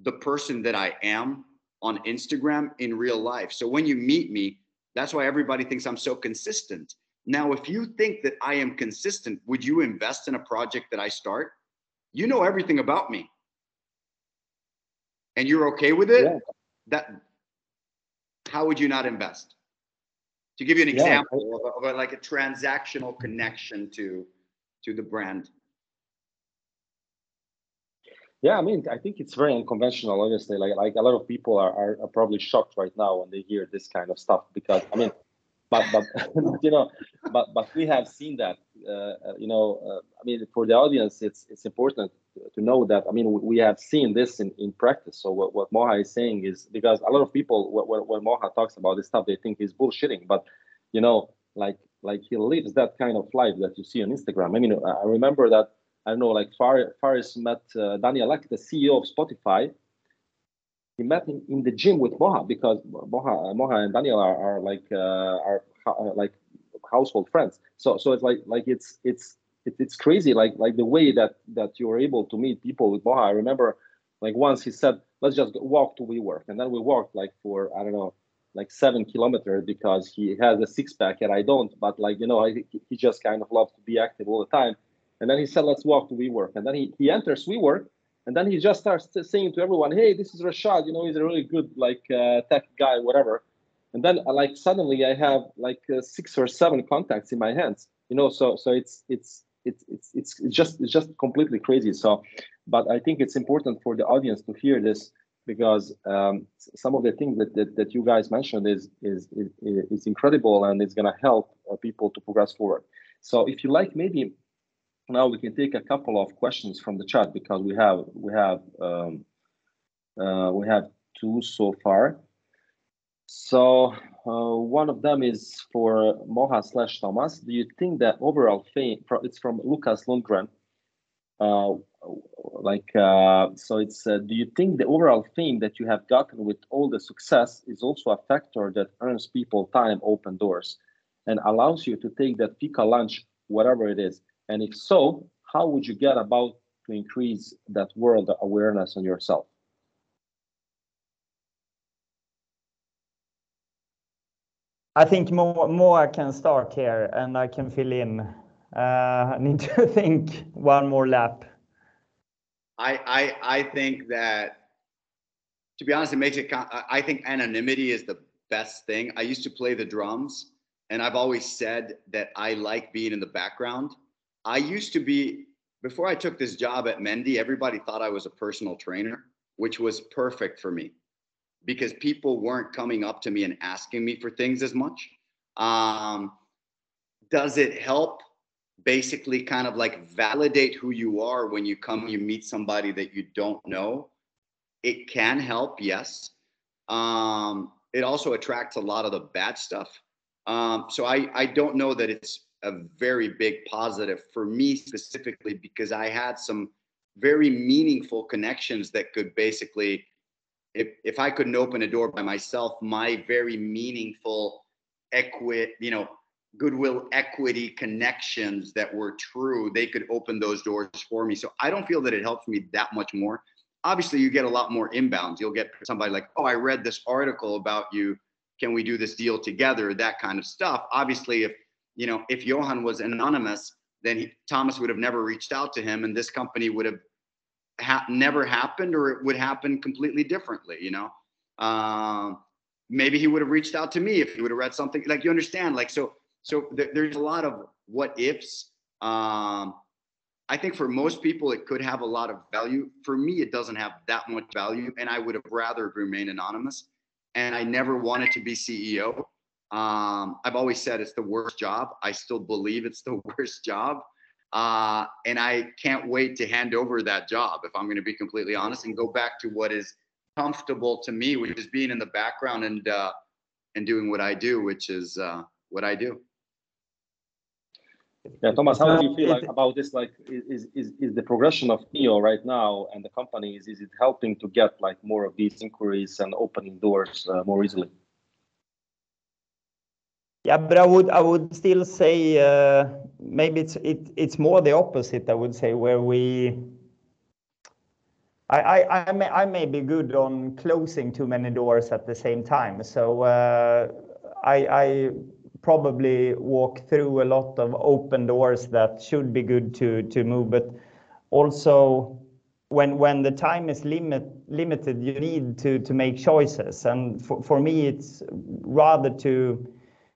the person that I am on Instagram in real life. So when you meet me, that's why everybody thinks I'm so consistent now, if you think that I am consistent, would you invest in a project that I start? You know everything about me. And you're okay with it? Yeah. That how would you not invest? To give you an Yeah. example of, a, of a, like a transactional connection to to the brand. Yeah, I mean, I think it's very unconventional. Honestly, like like a lot of people are, are, are probably shocked right now when they hear this kind of stuff because I mean, but but you know, but but we have seen that. Uh, uh, you know, uh, I mean, for the audience, it's it's important to know that. I mean, we, have seen this in, in practice. So what, what Moha is saying is because a lot of people, when, when Moha talks about this stuff, they think he's bullshitting. But you know, like like he lives that kind of life that you see on Instagram. I mean, I remember that I don't know, like Far, Faris met uh, Daniel Ek, the CEO of Spotify. He met him in the gym with Moha because Moha, Moha and Daniel are, are like uh, are uh, like household friends. So so it's like like it's it's it, it's crazy like like the way that that you're able to meet people with Moha. I remember like once he said, "Let's just walk to WeWork," and then we walked like for I don't know like seven kilometers because he has a six pack and I don't. But like you know, I, he just kind of loves to be active all the time. And then he said, let's walk to WeWork. And then he, he enters WeWork and then he just starts saying to everyone, hey, this is Rešad. You know, he's a really good like uh, tech guy, whatever. and then uh, like suddenly I have like uh, six or seven contacts in my hands. You know, so so it's it's it's it's it's just it's just completely crazy. So, but I think it's important for the audience to hear this because um, some of the things that, that, that you guys mentioned is is is, is incredible and it's gonna help uh, people to progress forward. So if you like, maybe now we can take a couple of questions from the chat because we have we have um, uh, we have two so far. So uh, one of them is for Moha slash Tomas. Do you think that overall fame? It's from Lucas Lundgren. Uh, like uh, so, it's. Uh, do you think the overall fame that you have gotten with all the success is also a factor that earns people time, open doors, and allows you to take that fika lunch, whatever it is? And if so, how would you get about to increase that world awareness on yourself? I think more, more I can start here and I can fill in. Uh, I need to think one more lap. I, I, I think that, to be honest, it makes it, I think anonymity is the best thing. I used to play the drums and I've always said that I like being in the background. I used to be, before I took this job at Mendi, everybody thought I was a personal trainer, which was perfect for me because people weren't coming up to me and asking me for things as much. Um, does it help basically kind of like validate who you are when you come, you meet somebody that you don't know? It can help, yes. Um, it also attracts a lot of the bad stuff. Um, so I, I don't know that it's a very big positive for me specifically because I had some very meaningful connections that could basically if if I couldn't open a door by myself, my very meaningful equity, you know, goodwill equity connections that were true, they could open those doors for me. So I don't feel that it helps me that much more. Obviously, you get a lot more inbounds. You'll get somebody like, "Oh, I read this article about you. Can we do this deal together?" That kind of stuff. Obviously, if you know, if Johan was anonymous, then he, Tomas would have never reached out to him, and this company would have ha- never happened or it would happen completely differently you know? Um, maybe he would have reached out to me if he would have read something like you understand like so so th- there's a lot of what ifs. Um, i think for most people it could have a lot of value. For me it doesn't have that much value and i would have rather remain anonymous and i never wanted to be ceo um, i've always said it's the worst job i still believe it's the worst job uh, and I can't wait to hand over that job, if I'm going to be completely honest, and go back to what is comfortable to me, which is being in the background and uh, and doing what I do, which is uh, what I do. Yeah, Tomas, how do you feel like about this? Like, is is is the progression of MIOO right now and the companies is it helping to get like more of these inquiries and opening doors uh, more easily? Yeah, but I would I would still say uh, maybe it's it, it's more the opposite. I would say where we. I, may, I may be good on closing too many doors at the same time. So uh, I, I probably walk through a lot of open doors that should be good to move. But also when when the time is limit limited, you need to make choices. And for me, it's rather to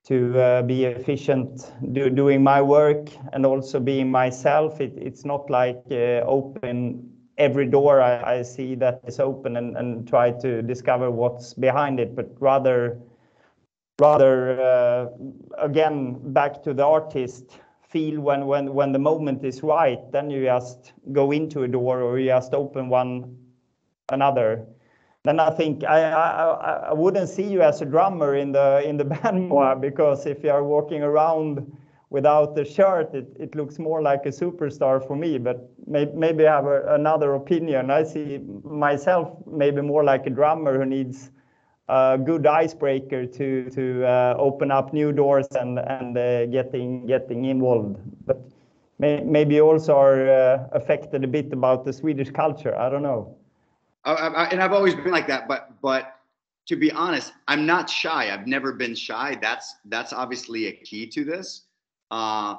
to uh, be efficient do, doing my work and also being myself. It, it's not like uh, open every door I, see that is open and, try to discover what's behind it, but rather, uh, again back to the artist feel when the moment is right. Then you just go into a door or you just open one another then I think I, I, I wouldn't see you as a drummer in the in the band more because if you are walking around without the shirt, it, it looks more like a superstar for me. But may, maybe I have a, another opinion. I see myself maybe more like a drummer who needs a good icebreaker to to uh, open up new doors and and uh, getting getting involved. But may, maybe also are uh, affected a bit about the Swedish culture. I don't know. I, I, and I've always been like that. But but to be honest, I'm not shy. I've never been shy. That's that's obviously a key to this. Uh,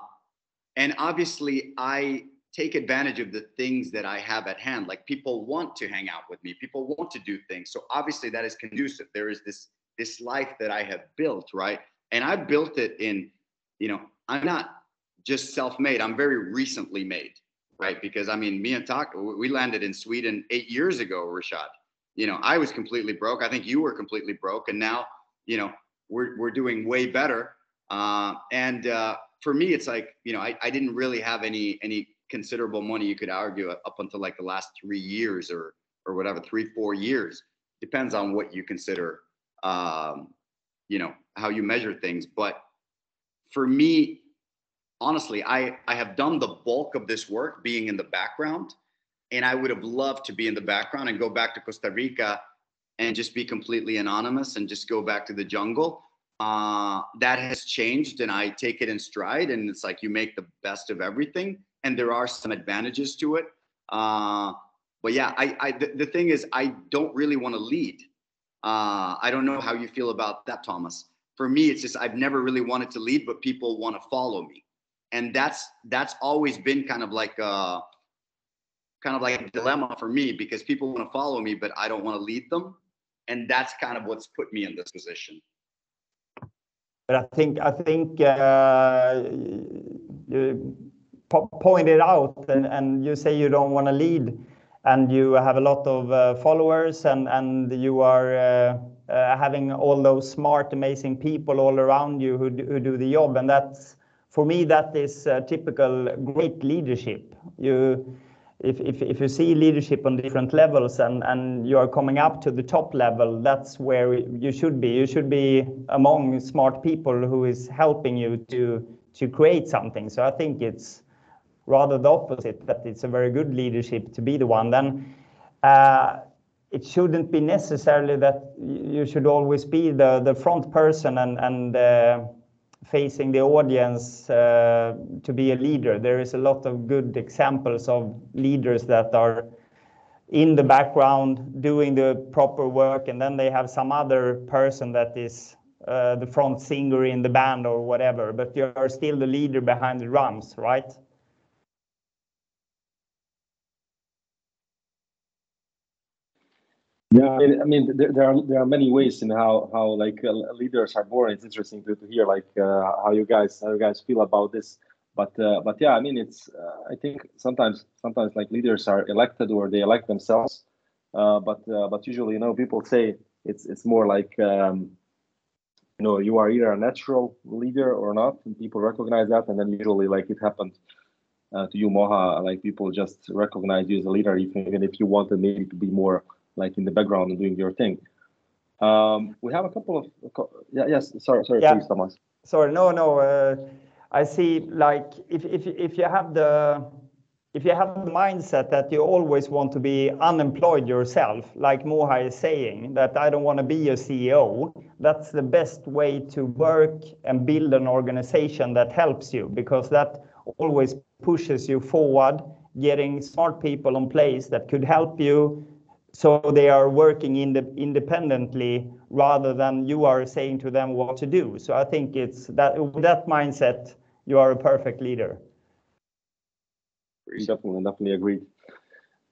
and obviously, I take advantage of the things that I have at hand. Like people want to hang out with me. People want to do things. So obviously, that is conducive. There is this this life that I have built, right? And I built it in, you know, I'm not just self-made. I'm very recently made, right? Because I mean, me and Tak, we landed in Sweden eight years ago, Rešad. You know, I was completely broke. I think you were completely broke, and now, you know, we're we're doing way better. Uh, and uh, for me, it's like, you know, I, I didn't really have any any considerable money. You could argue up until like the last three years or or whatever, three four years. Depends on what you consider, um, you know, how you measure things. But for me, honestly, I, I have done the bulk of this work being in the background. And I would have loved to be in the background and go back to Costa Rica and just be completely anonymous and just go back to the jungle. Uh, that has changed and I take it in stride. And it's like you make the best of everything. And there are some advantages to it. Uh, but yeah, I, I the, the, thing is, I don't really want to lead. Uh, I don't know how you feel about that, Tomas. For me, it's just I've never really wanted to lead, but people want to follow me and that's that's always been kind of like a kind of like a dilemma for me because people want to follow me but i don't want to lead them. And that's kind of what's put me in this position. But i think i think uh, you po- pointed out and, and you say you don't want to lead and you have a lot of uh, followers and and you are uh, uh, having all those smart amazing people all around you who do, who do the job. And that's for me, that is typical great leadership. You, if, if, if you see leadership on different levels and, and you are coming up to the top level, that's where you should be. You should be among smart people who is helping you to, to create something. So I think it's rather the opposite, that it's a very good leadership to be the one. Then uh, it shouldn't be necessarily that you should always be the, the front person and, and uh, facing the audience uh, to be a leader. There is a lot of good examples of leaders that are in the background doing the proper work, and then they have some other person that is uh, the front singer in the band or whatever, but you're still the leader behind the drums, right? Yeah, I mean, I mean there, there, are there are many ways in how how like uh, leaders are born. It's interesting to, to hear like uh, how you guys how you guys feel about this. But uh, but yeah, I mean, it's uh, I think sometimes sometimes like leaders are elected or they elect themselves. Uh, but uh, but usually, you know, people say it's it's more like um, you know you are either a natural leader or not, and people recognize that. And then usually, like it happened to you, Moha, like people just recognize you as a leader, even even if you wanted maybe to be more like in the background and doing your thing. Um, we have a couple of yeah yes sorry sorry yeah. please Tomas. Sorry no no uh, I see like if if if you have the if you have the mindset that you always want to be unemployed yourself, like Moha is saying, that I don't want to be a CEO, that's the best way to work and build an organization that helps you because that always pushes you forward, getting smart people in place that could help you so they are working independently rather than you are saying to them what to do. So I think it's that with that mindset, you are a perfect leader. Definitely, definitely agreed.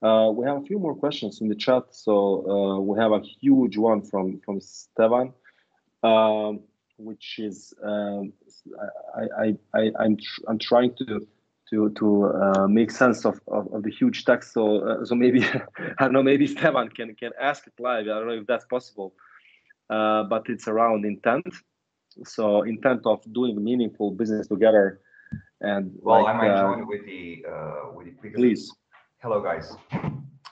Uh, we have a few more questions in the chat. So uh, we have a huge one from from Stevan, um, which is um, I, I, I, I'm, I'm trying to to to uh, make sense of, of, of, the huge text. So uh, so maybe I don't know. Maybe Stefan can can ask it live. I don't know if that's possible. Uh, but it's around intent. So intent of doing meaningful business together. And well, like, I might uh, join with the uh, with the please. Hello, guys.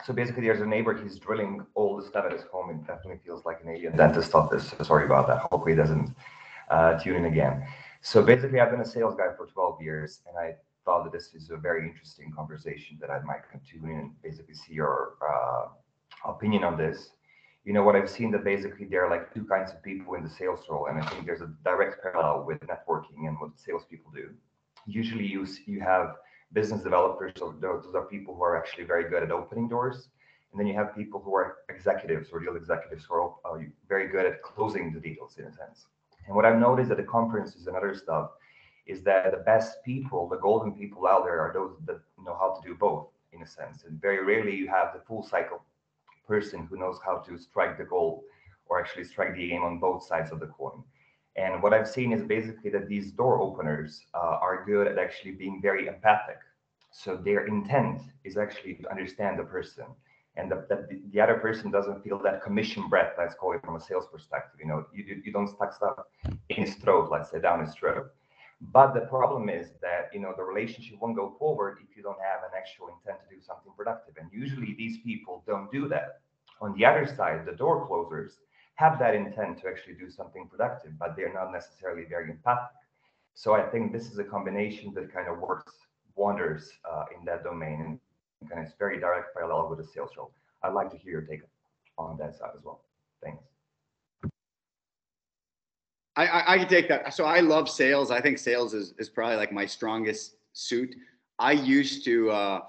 So basically, there's a neighbor. He's drilling all the stuff at his home. It definitely feels like an alien dentist this. Sorry about that. Hopefully, he doesn't uh, tune in again. So basically, I've been a sales guy for 12 years, and I thought that this is a very interesting conversation that I might continue and basically see your uh, opinion on this. You know what I've seen that basically there are like two kinds of people in the sales role, and I think there's a direct parallel with networking and what salespeople do. Usually, you you have business developers, so those are people who are actually very good at opening doors, and then you have people who are executives or deal executives who are uh, very good at closing the deals in a sense. And what I've noticed at the conferences and other stuff is that the best people, the golden people out there, are those that know how to do both in a sense. And very rarely you have the full cycle person who knows how to strike the goal or actually strike the aim on both sides of the coin. And what I've seen is basically that these door openers uh, are good at actually being very empathic. So their intent is actually to understand the person and that the, the, other person doesn't feel that commission breath, let's call it from a sales perspective. You know, you, you don't stuck stuff in his throat, let's say down his throat. But the problem is that you know the relationship won't go forward if you don't have an actual intent to do something productive. And usually these people don't do that. On the other side, the door closers have that intent to actually do something productive, but they're not necessarily very empathic. So I think this is a combination that kind of works wonders uh, in that domain, and kind of it's very direct parallel with the sales role. I'd like to hear your take on that side as well. Thanks. I, I, I can take that. So I love sales. I think sales is, is probably like my strongest suit. I used to, uh,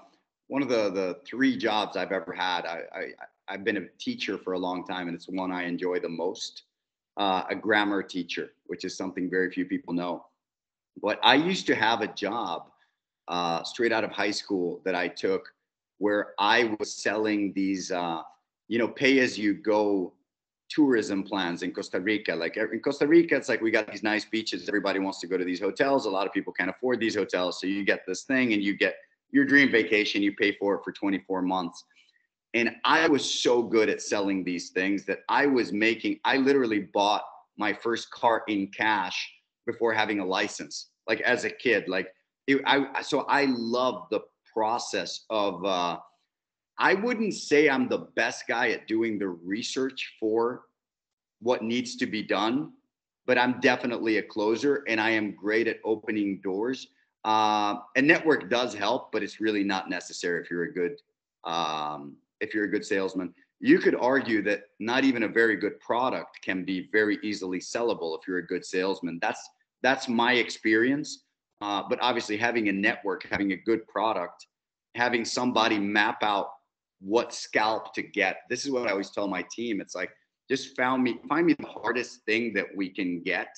one of the, the three jobs I've ever had, I, I, I've been a teacher for a long time and it's one I enjoy the most. Uh, a grammar teacher, which is something very few people know. But I used to have a job uh, straight out of high school that I took where I was selling these, uh, you know, pay as you go tourism plans in Costa Rica. Like in Costa Rica, it's like we got these nice beaches. Everybody wants to go to these hotels. A lot of people can't afford these hotels. So you get this thing and you get your dream vacation. You pay for it for 24 months. And I was so good at selling these things that I was making, I literally bought my first car in cash before having a license, like as a kid. Like it, I, so I love the process of, uh, I wouldn't say I'm the best guy at doing the research for what needs to be done, but I'm definitely a closer and I am great at opening doors. Uh, and network does help, but it's really not necessary if you're a good um, if you're a good salesman. You could argue that not even a very good product can be very easily sellable if you're a good salesman. That's that's my experience. Uh, but obviously, having a network, having a good product, having somebody map out what scalp to get. This is what I always tell my team. It's like just found me find me the hardest thing that we can get,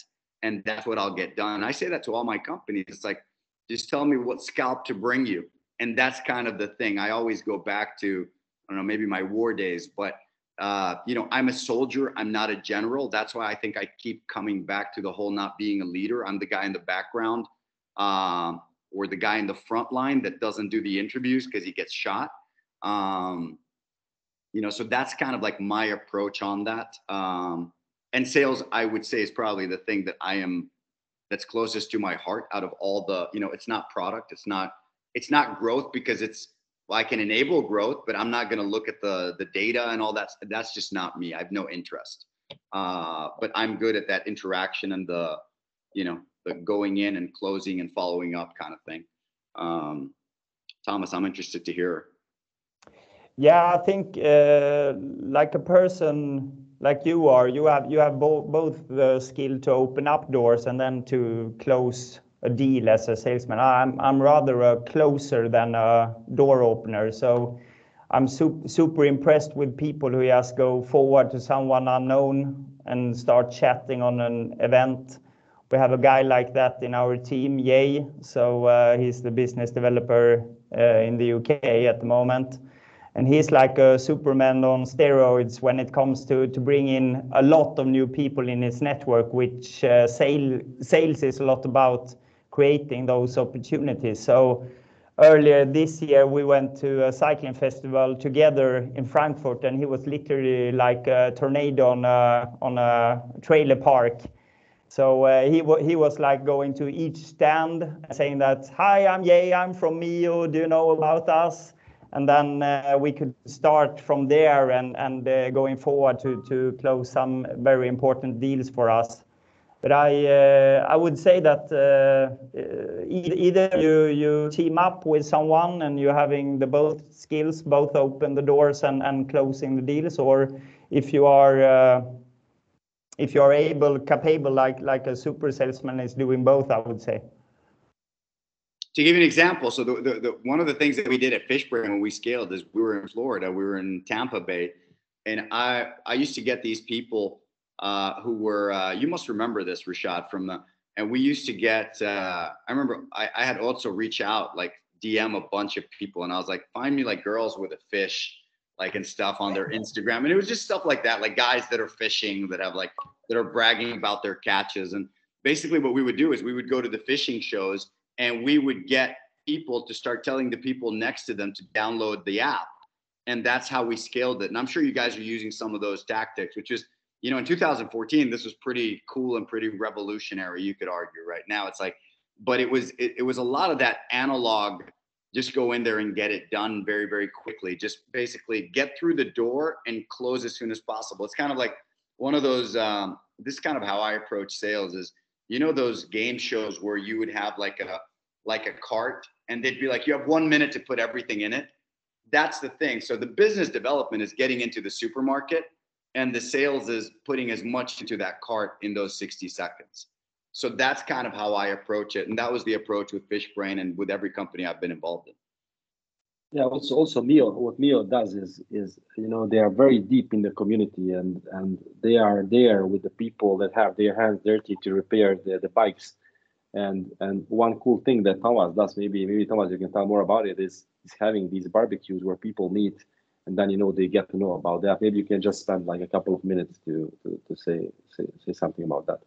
and that's what I'll get done. I say that to all my companies. It's like just tell me what scalp to bring you, and that's kind of the thing. I always go back to I don't know maybe my war days, but uh, you know I'm a soldier. I'm not a general. That's why I think I keep coming back to the whole not being a leader. I'm the guy in the background. Um, or the guy in the front line that doesn't do the interviews because he gets shot um, you know, so that's kind of like my approach on that. Um, and sales, I would say, is probably the thing that I am that's closest to my heart out of all the, you know, it's not product, it's not, it's not growth because it's well, I can enable growth, but I'm not going to look at the the data and all that. That's just not me. I have no interest. Uh, but I'm good at that interaction and the, you know, the going in and closing and following up kind of thing. Um, Tomas, I'm interested to hear yeah, I think uh, like a person like you are, you have you have bo both the skill to open up doors and then to close a deal as a salesman. I'm I'm rather a closer than a door opener, so I'm super super impressed with people who just go forward to someone unknown and start chatting on an event. We have a guy like that in our team, Jay. So uh, he's the business developer uh, in the UK at the moment and he's like a Superman on steroids when it comes to to bring in a lot of new people in his network, which uh, sale, sales is a lot about creating those opportunities. So earlier this year we went to a cycling festival together in Frankfurt, and he was literally like a tornado on a on a trailer park. So uh, he he was like going to each stand saying that, "Hi, I'm Jay. I'm from MIOO. Do you know about us?" And then uh, we could start from there and uh, going forward to close some very important deals for us. But I uh, would say that either you team up with someone and you're having the both skills, both open the doors and closing the deals, or if you are if you are able, capable, like a super salesman is doing both, I would say to give you an example, so the, the, the, one of the things that we did at Fishbrain when we scaled is we were in Florida, we were in Tampa Bay, and I I used to get these people uh, who were uh, you must remember this Rešad from the and we used to get uh, I remember I, I had also reach out like DM a bunch of people and I was like find me like girls with a fish like and stuff on their Instagram. And it was just stuff like that, like guys that are fishing that have like that are bragging about their catches. And basically what we would do is we would go to the fishing shows and we would get people to start telling the people next to them to download the app. And that's how we scaled it. And I'm sure you guys are using some of those tactics, which is, you know, in 2014, this was pretty cool and pretty revolutionary, you could argue. Right now, it's like, but it was it, it was a lot of that analog just go in there and get it done very very quickly just basically get through the door and close as soon as possible it's kind of like one of those um, this is kind of how i approach sales is you know those game shows where you would have like a like a cart and they'd be like you have one minute to put everything in it that's the thing so the business development is getting into the supermarket and the sales is putting as much into that cart in those 60 seconds so that's kind of how I approach it. And that was the approach with Fishbrain and with every company I've been involved in. Yeah, also also MIOO, what MIOO does is is you know they are very deep in the community and and they are there with the people that have their hands dirty to repair the, the bikes. And and one cool thing that Tomas does, maybe maybe Tomas you can tell more about it, is is having these barbecues where people meet and then you know they get to know about that. Maybe you can just spend like a couple of minutes to to, to say, say say something about that.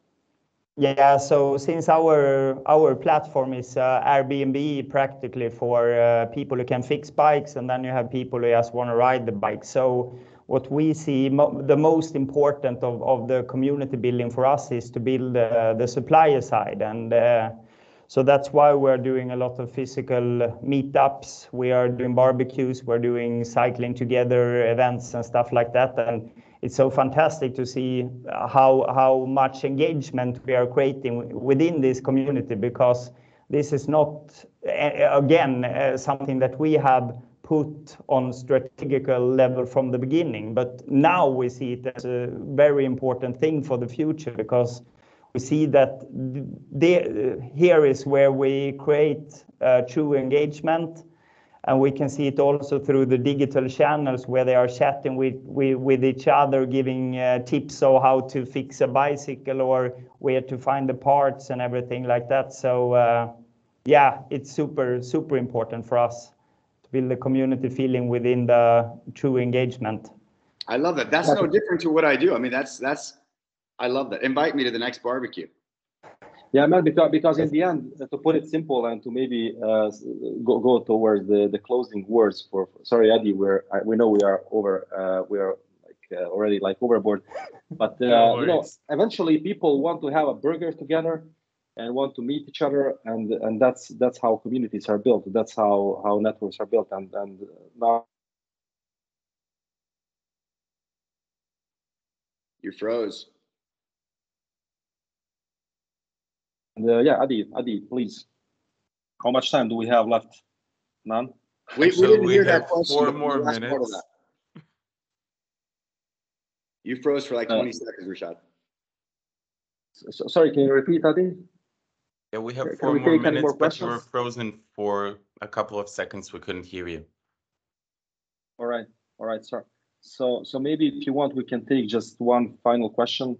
Yeah, so since our our platform is uh, Airbnb practically for uh, people who can fix bikes, and then you have people who just want to ride the bike. So what we see the most important of, the community building for us is to build uh, the supplier side, and so that's why we're doing a lot of physical meetups. We are doing barbecues, we're doing cycling together events and stuff like that, and it's so fantastic to see uh, how how much engagement we are creating within this community because this is not again uh, something that we have put on strategical level from the beginning but now we see it as a very important thing for the future because we see that the, here is where we create uh, true engagement we can see it also through the digital channels where they are chatting with, each other, giving uh, tips on how to fix a bicycle or where to find the parts and everything like that. So uh, yeah, it's super, super important for us to build a community feeling within the true engagement. I love that. That's no different to what I do. I mean, that's, that's, I love that. Invite me to the next barbecue. Yeah, man, because, because in the end, to put it simple and to maybe uh, go, go towards the, the closing words for, sorry, Eddie, we're, we know we are over, uh, we are like uh, already like overboard, but uh, no you know, eventually people want to have a burger together and want to meet each other, and and that's that's how communities are built. That's how how networks are built, and and now. You froze. Uh, yeah, Adi, Adi, please. How much time do we have left? None. We, we didn't we hear that question. four more you part of minutes. that. You froze for like Uh, 20 seconds, Rešad. So, sorry, can you repeat, Adi? Yeah, we have Can four we more minutes, more but you were frozen for a couple of seconds. We couldn't hear you. All right, all right, sir. So, so maybe if you want, we can take just one final question.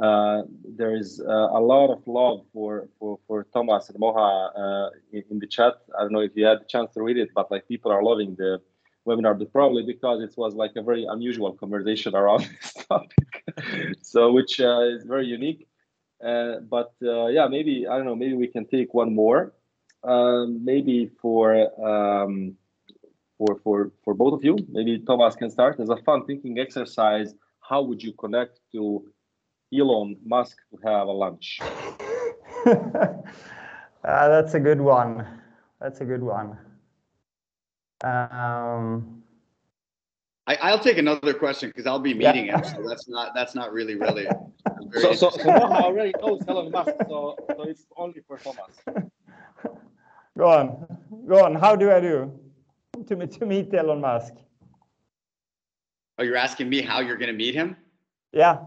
Uh, there is uh, a lot of love for for for Tomas and Moha uh, in, in the chat. I don't know if you had the chance to read it, but like people are loving the webinar, but probably because it was like a very unusual conversation around this topic, so which uh, is very unique. But yeah, maybe I don't know. Maybe we can take one more. Um, maybe for um, for for for both of you. Maybe Tomas can start as a fun thinking exercise. How would you connect to Elon Musk to have a lunch? Uh, that's a good one. That's a good one. Um, I, I'll take another question because I'll be meeting him. So that's not that's not really really. very So, so, so interesting. Already knows Elon Musk, so, so it's only for Tomas. go on, go on. How do I do to meet to meet Elon Musk? Oh, you're asking me how you're going to meet him? Yeah.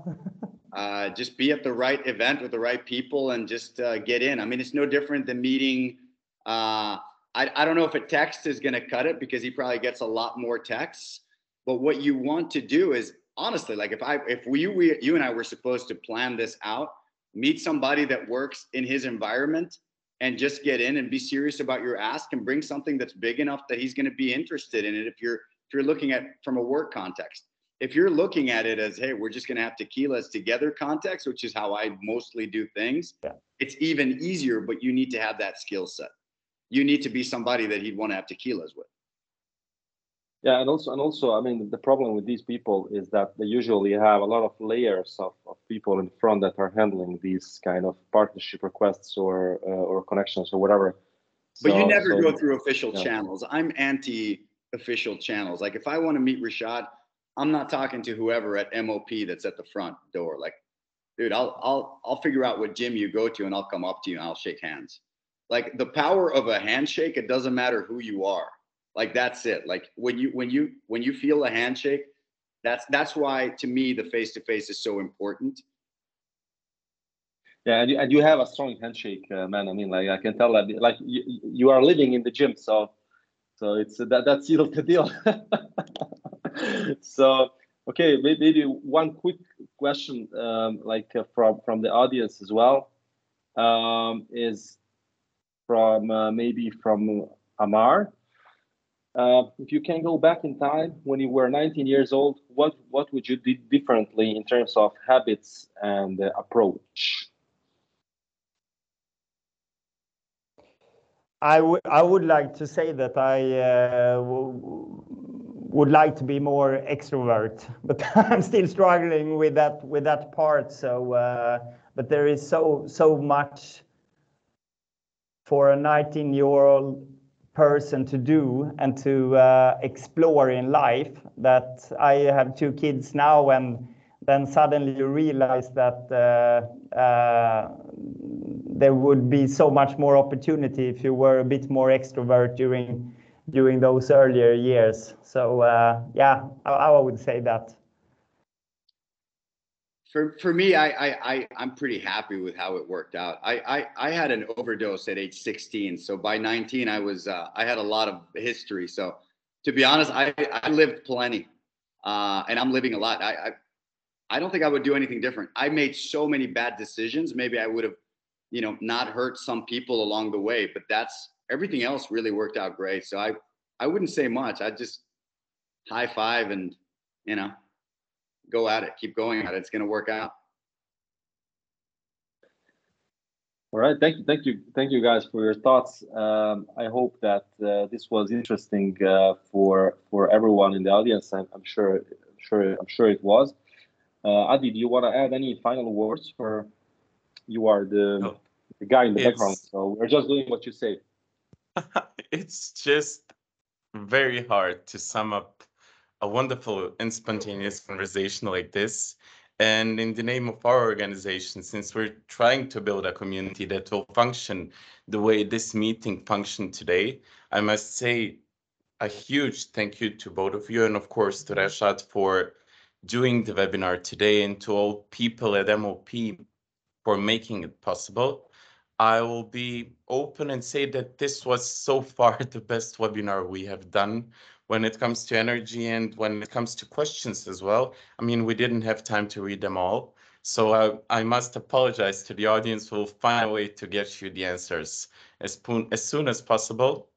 Uh, just be at the right event with the right people and just uh, get in. I mean, it's no different than meeting. Uh, I, I don't know if a text is going to cut it because he probably gets a lot more texts. But what you want to do is honestly, like if I, if we, we, you and I were supposed to plan this out, meet somebody that works in his environment and just get in and be serious about your ask and bring something that's big enough that he's going to be interested in it. If you're if you're looking at from a work context. If you're looking at it as, hey, we're just going to have tequilas together context, which is how I mostly do things, Yeah. it's even easier, but you need to have that skill set. You need to be somebody that he'd want to have tequilas with. Yeah, and also and also, I mean, the problem with these people is that they usually have a lot of layers of, of people in front that are handling these kind of partnership requests or uh, or connections or whatever. But you never so- go through official yeah. channels. I'm anti official channels. Like if I want to meet Rešad, I'm not talking to whoever at MOP that's at the front door. Like, dude, I'll I'll I'll figure out what gym you go to and I'll come up to you and I'll shake hands. Like the power of a handshake, it doesn't matter who you are. Like that's it. Like when you when you when you feel a handshake, that's that's why to me the face to face is so important. Yeah, and you, and you have a strong handshake, uh, man. I mean, like I can tell that, like you, you are living in the gym, so so it's that that seals the deal. so okay, maybe one quick question, um, like uh, from from the audience as well, um, is from uh, maybe from Amar. Uh, if you can go back in time when you were 19 years old, what what would you do differently in terms of habits and uh, approach? I would I would like to say that I uh, would like to be more extrovert, but I'm still struggling with that with that part. So, uh, but there is so so much for a 19 year old person to do and to uh, explore in life that I have two kids now and then suddenly you realize that uh, uh, there would be so much more opportunity if you were a bit more extrovert during during those earlier years. So uh, yeah, I, I would say that. for for me, I I, I'm pretty happy with how it worked out. I, I had an overdose at age 16, so by 19, I was uh, I had a lot of history. So to be honest, I I lived plenty, uh, and I'm living a lot. I, I I don't think I would do anything different. I made so many bad decisions. Maybe I would have, you know, not hurt some people along the way, but that's everything else really worked out great. So I I wouldn't say much. I'd just high five and you know go at it, keep going at it. It's going to work out. All right, thank you, thank you, thank you guys for your thoughts. Um, I hope that uh, this was interesting uh, for for everyone in the audience. I'm, I'm sure, I'm sure, I'm sure it was. Uh, Adi, do you want to add any final words? For you are the, No. the guy in the background, so we're just doing what you say. it's just very hard to sum up a wonderful and spontaneous conversation like this. And in the name of our organization, since we're trying to build a community that will function the way this meeting functioned today, I must say a huge thank you to both of you and of course to Rešad for doing the webinar today and to all people at MOP for making it possible. I will be open and say that this was so far the best webinar we have done when it comes to energy and when it comes to questions as well. I mean, we didn't have time to read them all. So I, I must apologize to the audience. We'll find a way to get you the answers as, as soon as possible.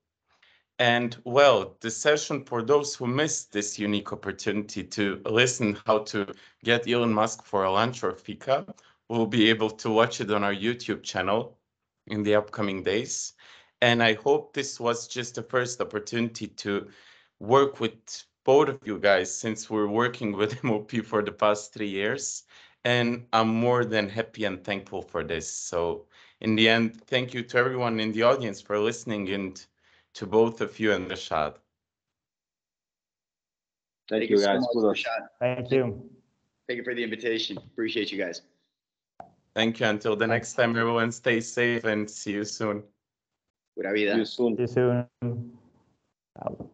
And well, the session for those who missed this unique opportunity to listen how to get Elon Musk for a lunch or fika, will be able to watch it on our YouTube channel in the upcoming days. And I hope this was just the first opportunity to work with both of you guys since we're working with MOP for the past three years. And I'm more than happy and thankful for this. So in the end, thank you to everyone in the audience for listening and to both of you and Rešad. Thank, you so guys. much, Thank you. Thank you for the invitation. Appreciate you guys. Thank you. Until the next time, everyone, stay safe and see you soon. Pura vida. See you soon. See you soon. Ciao.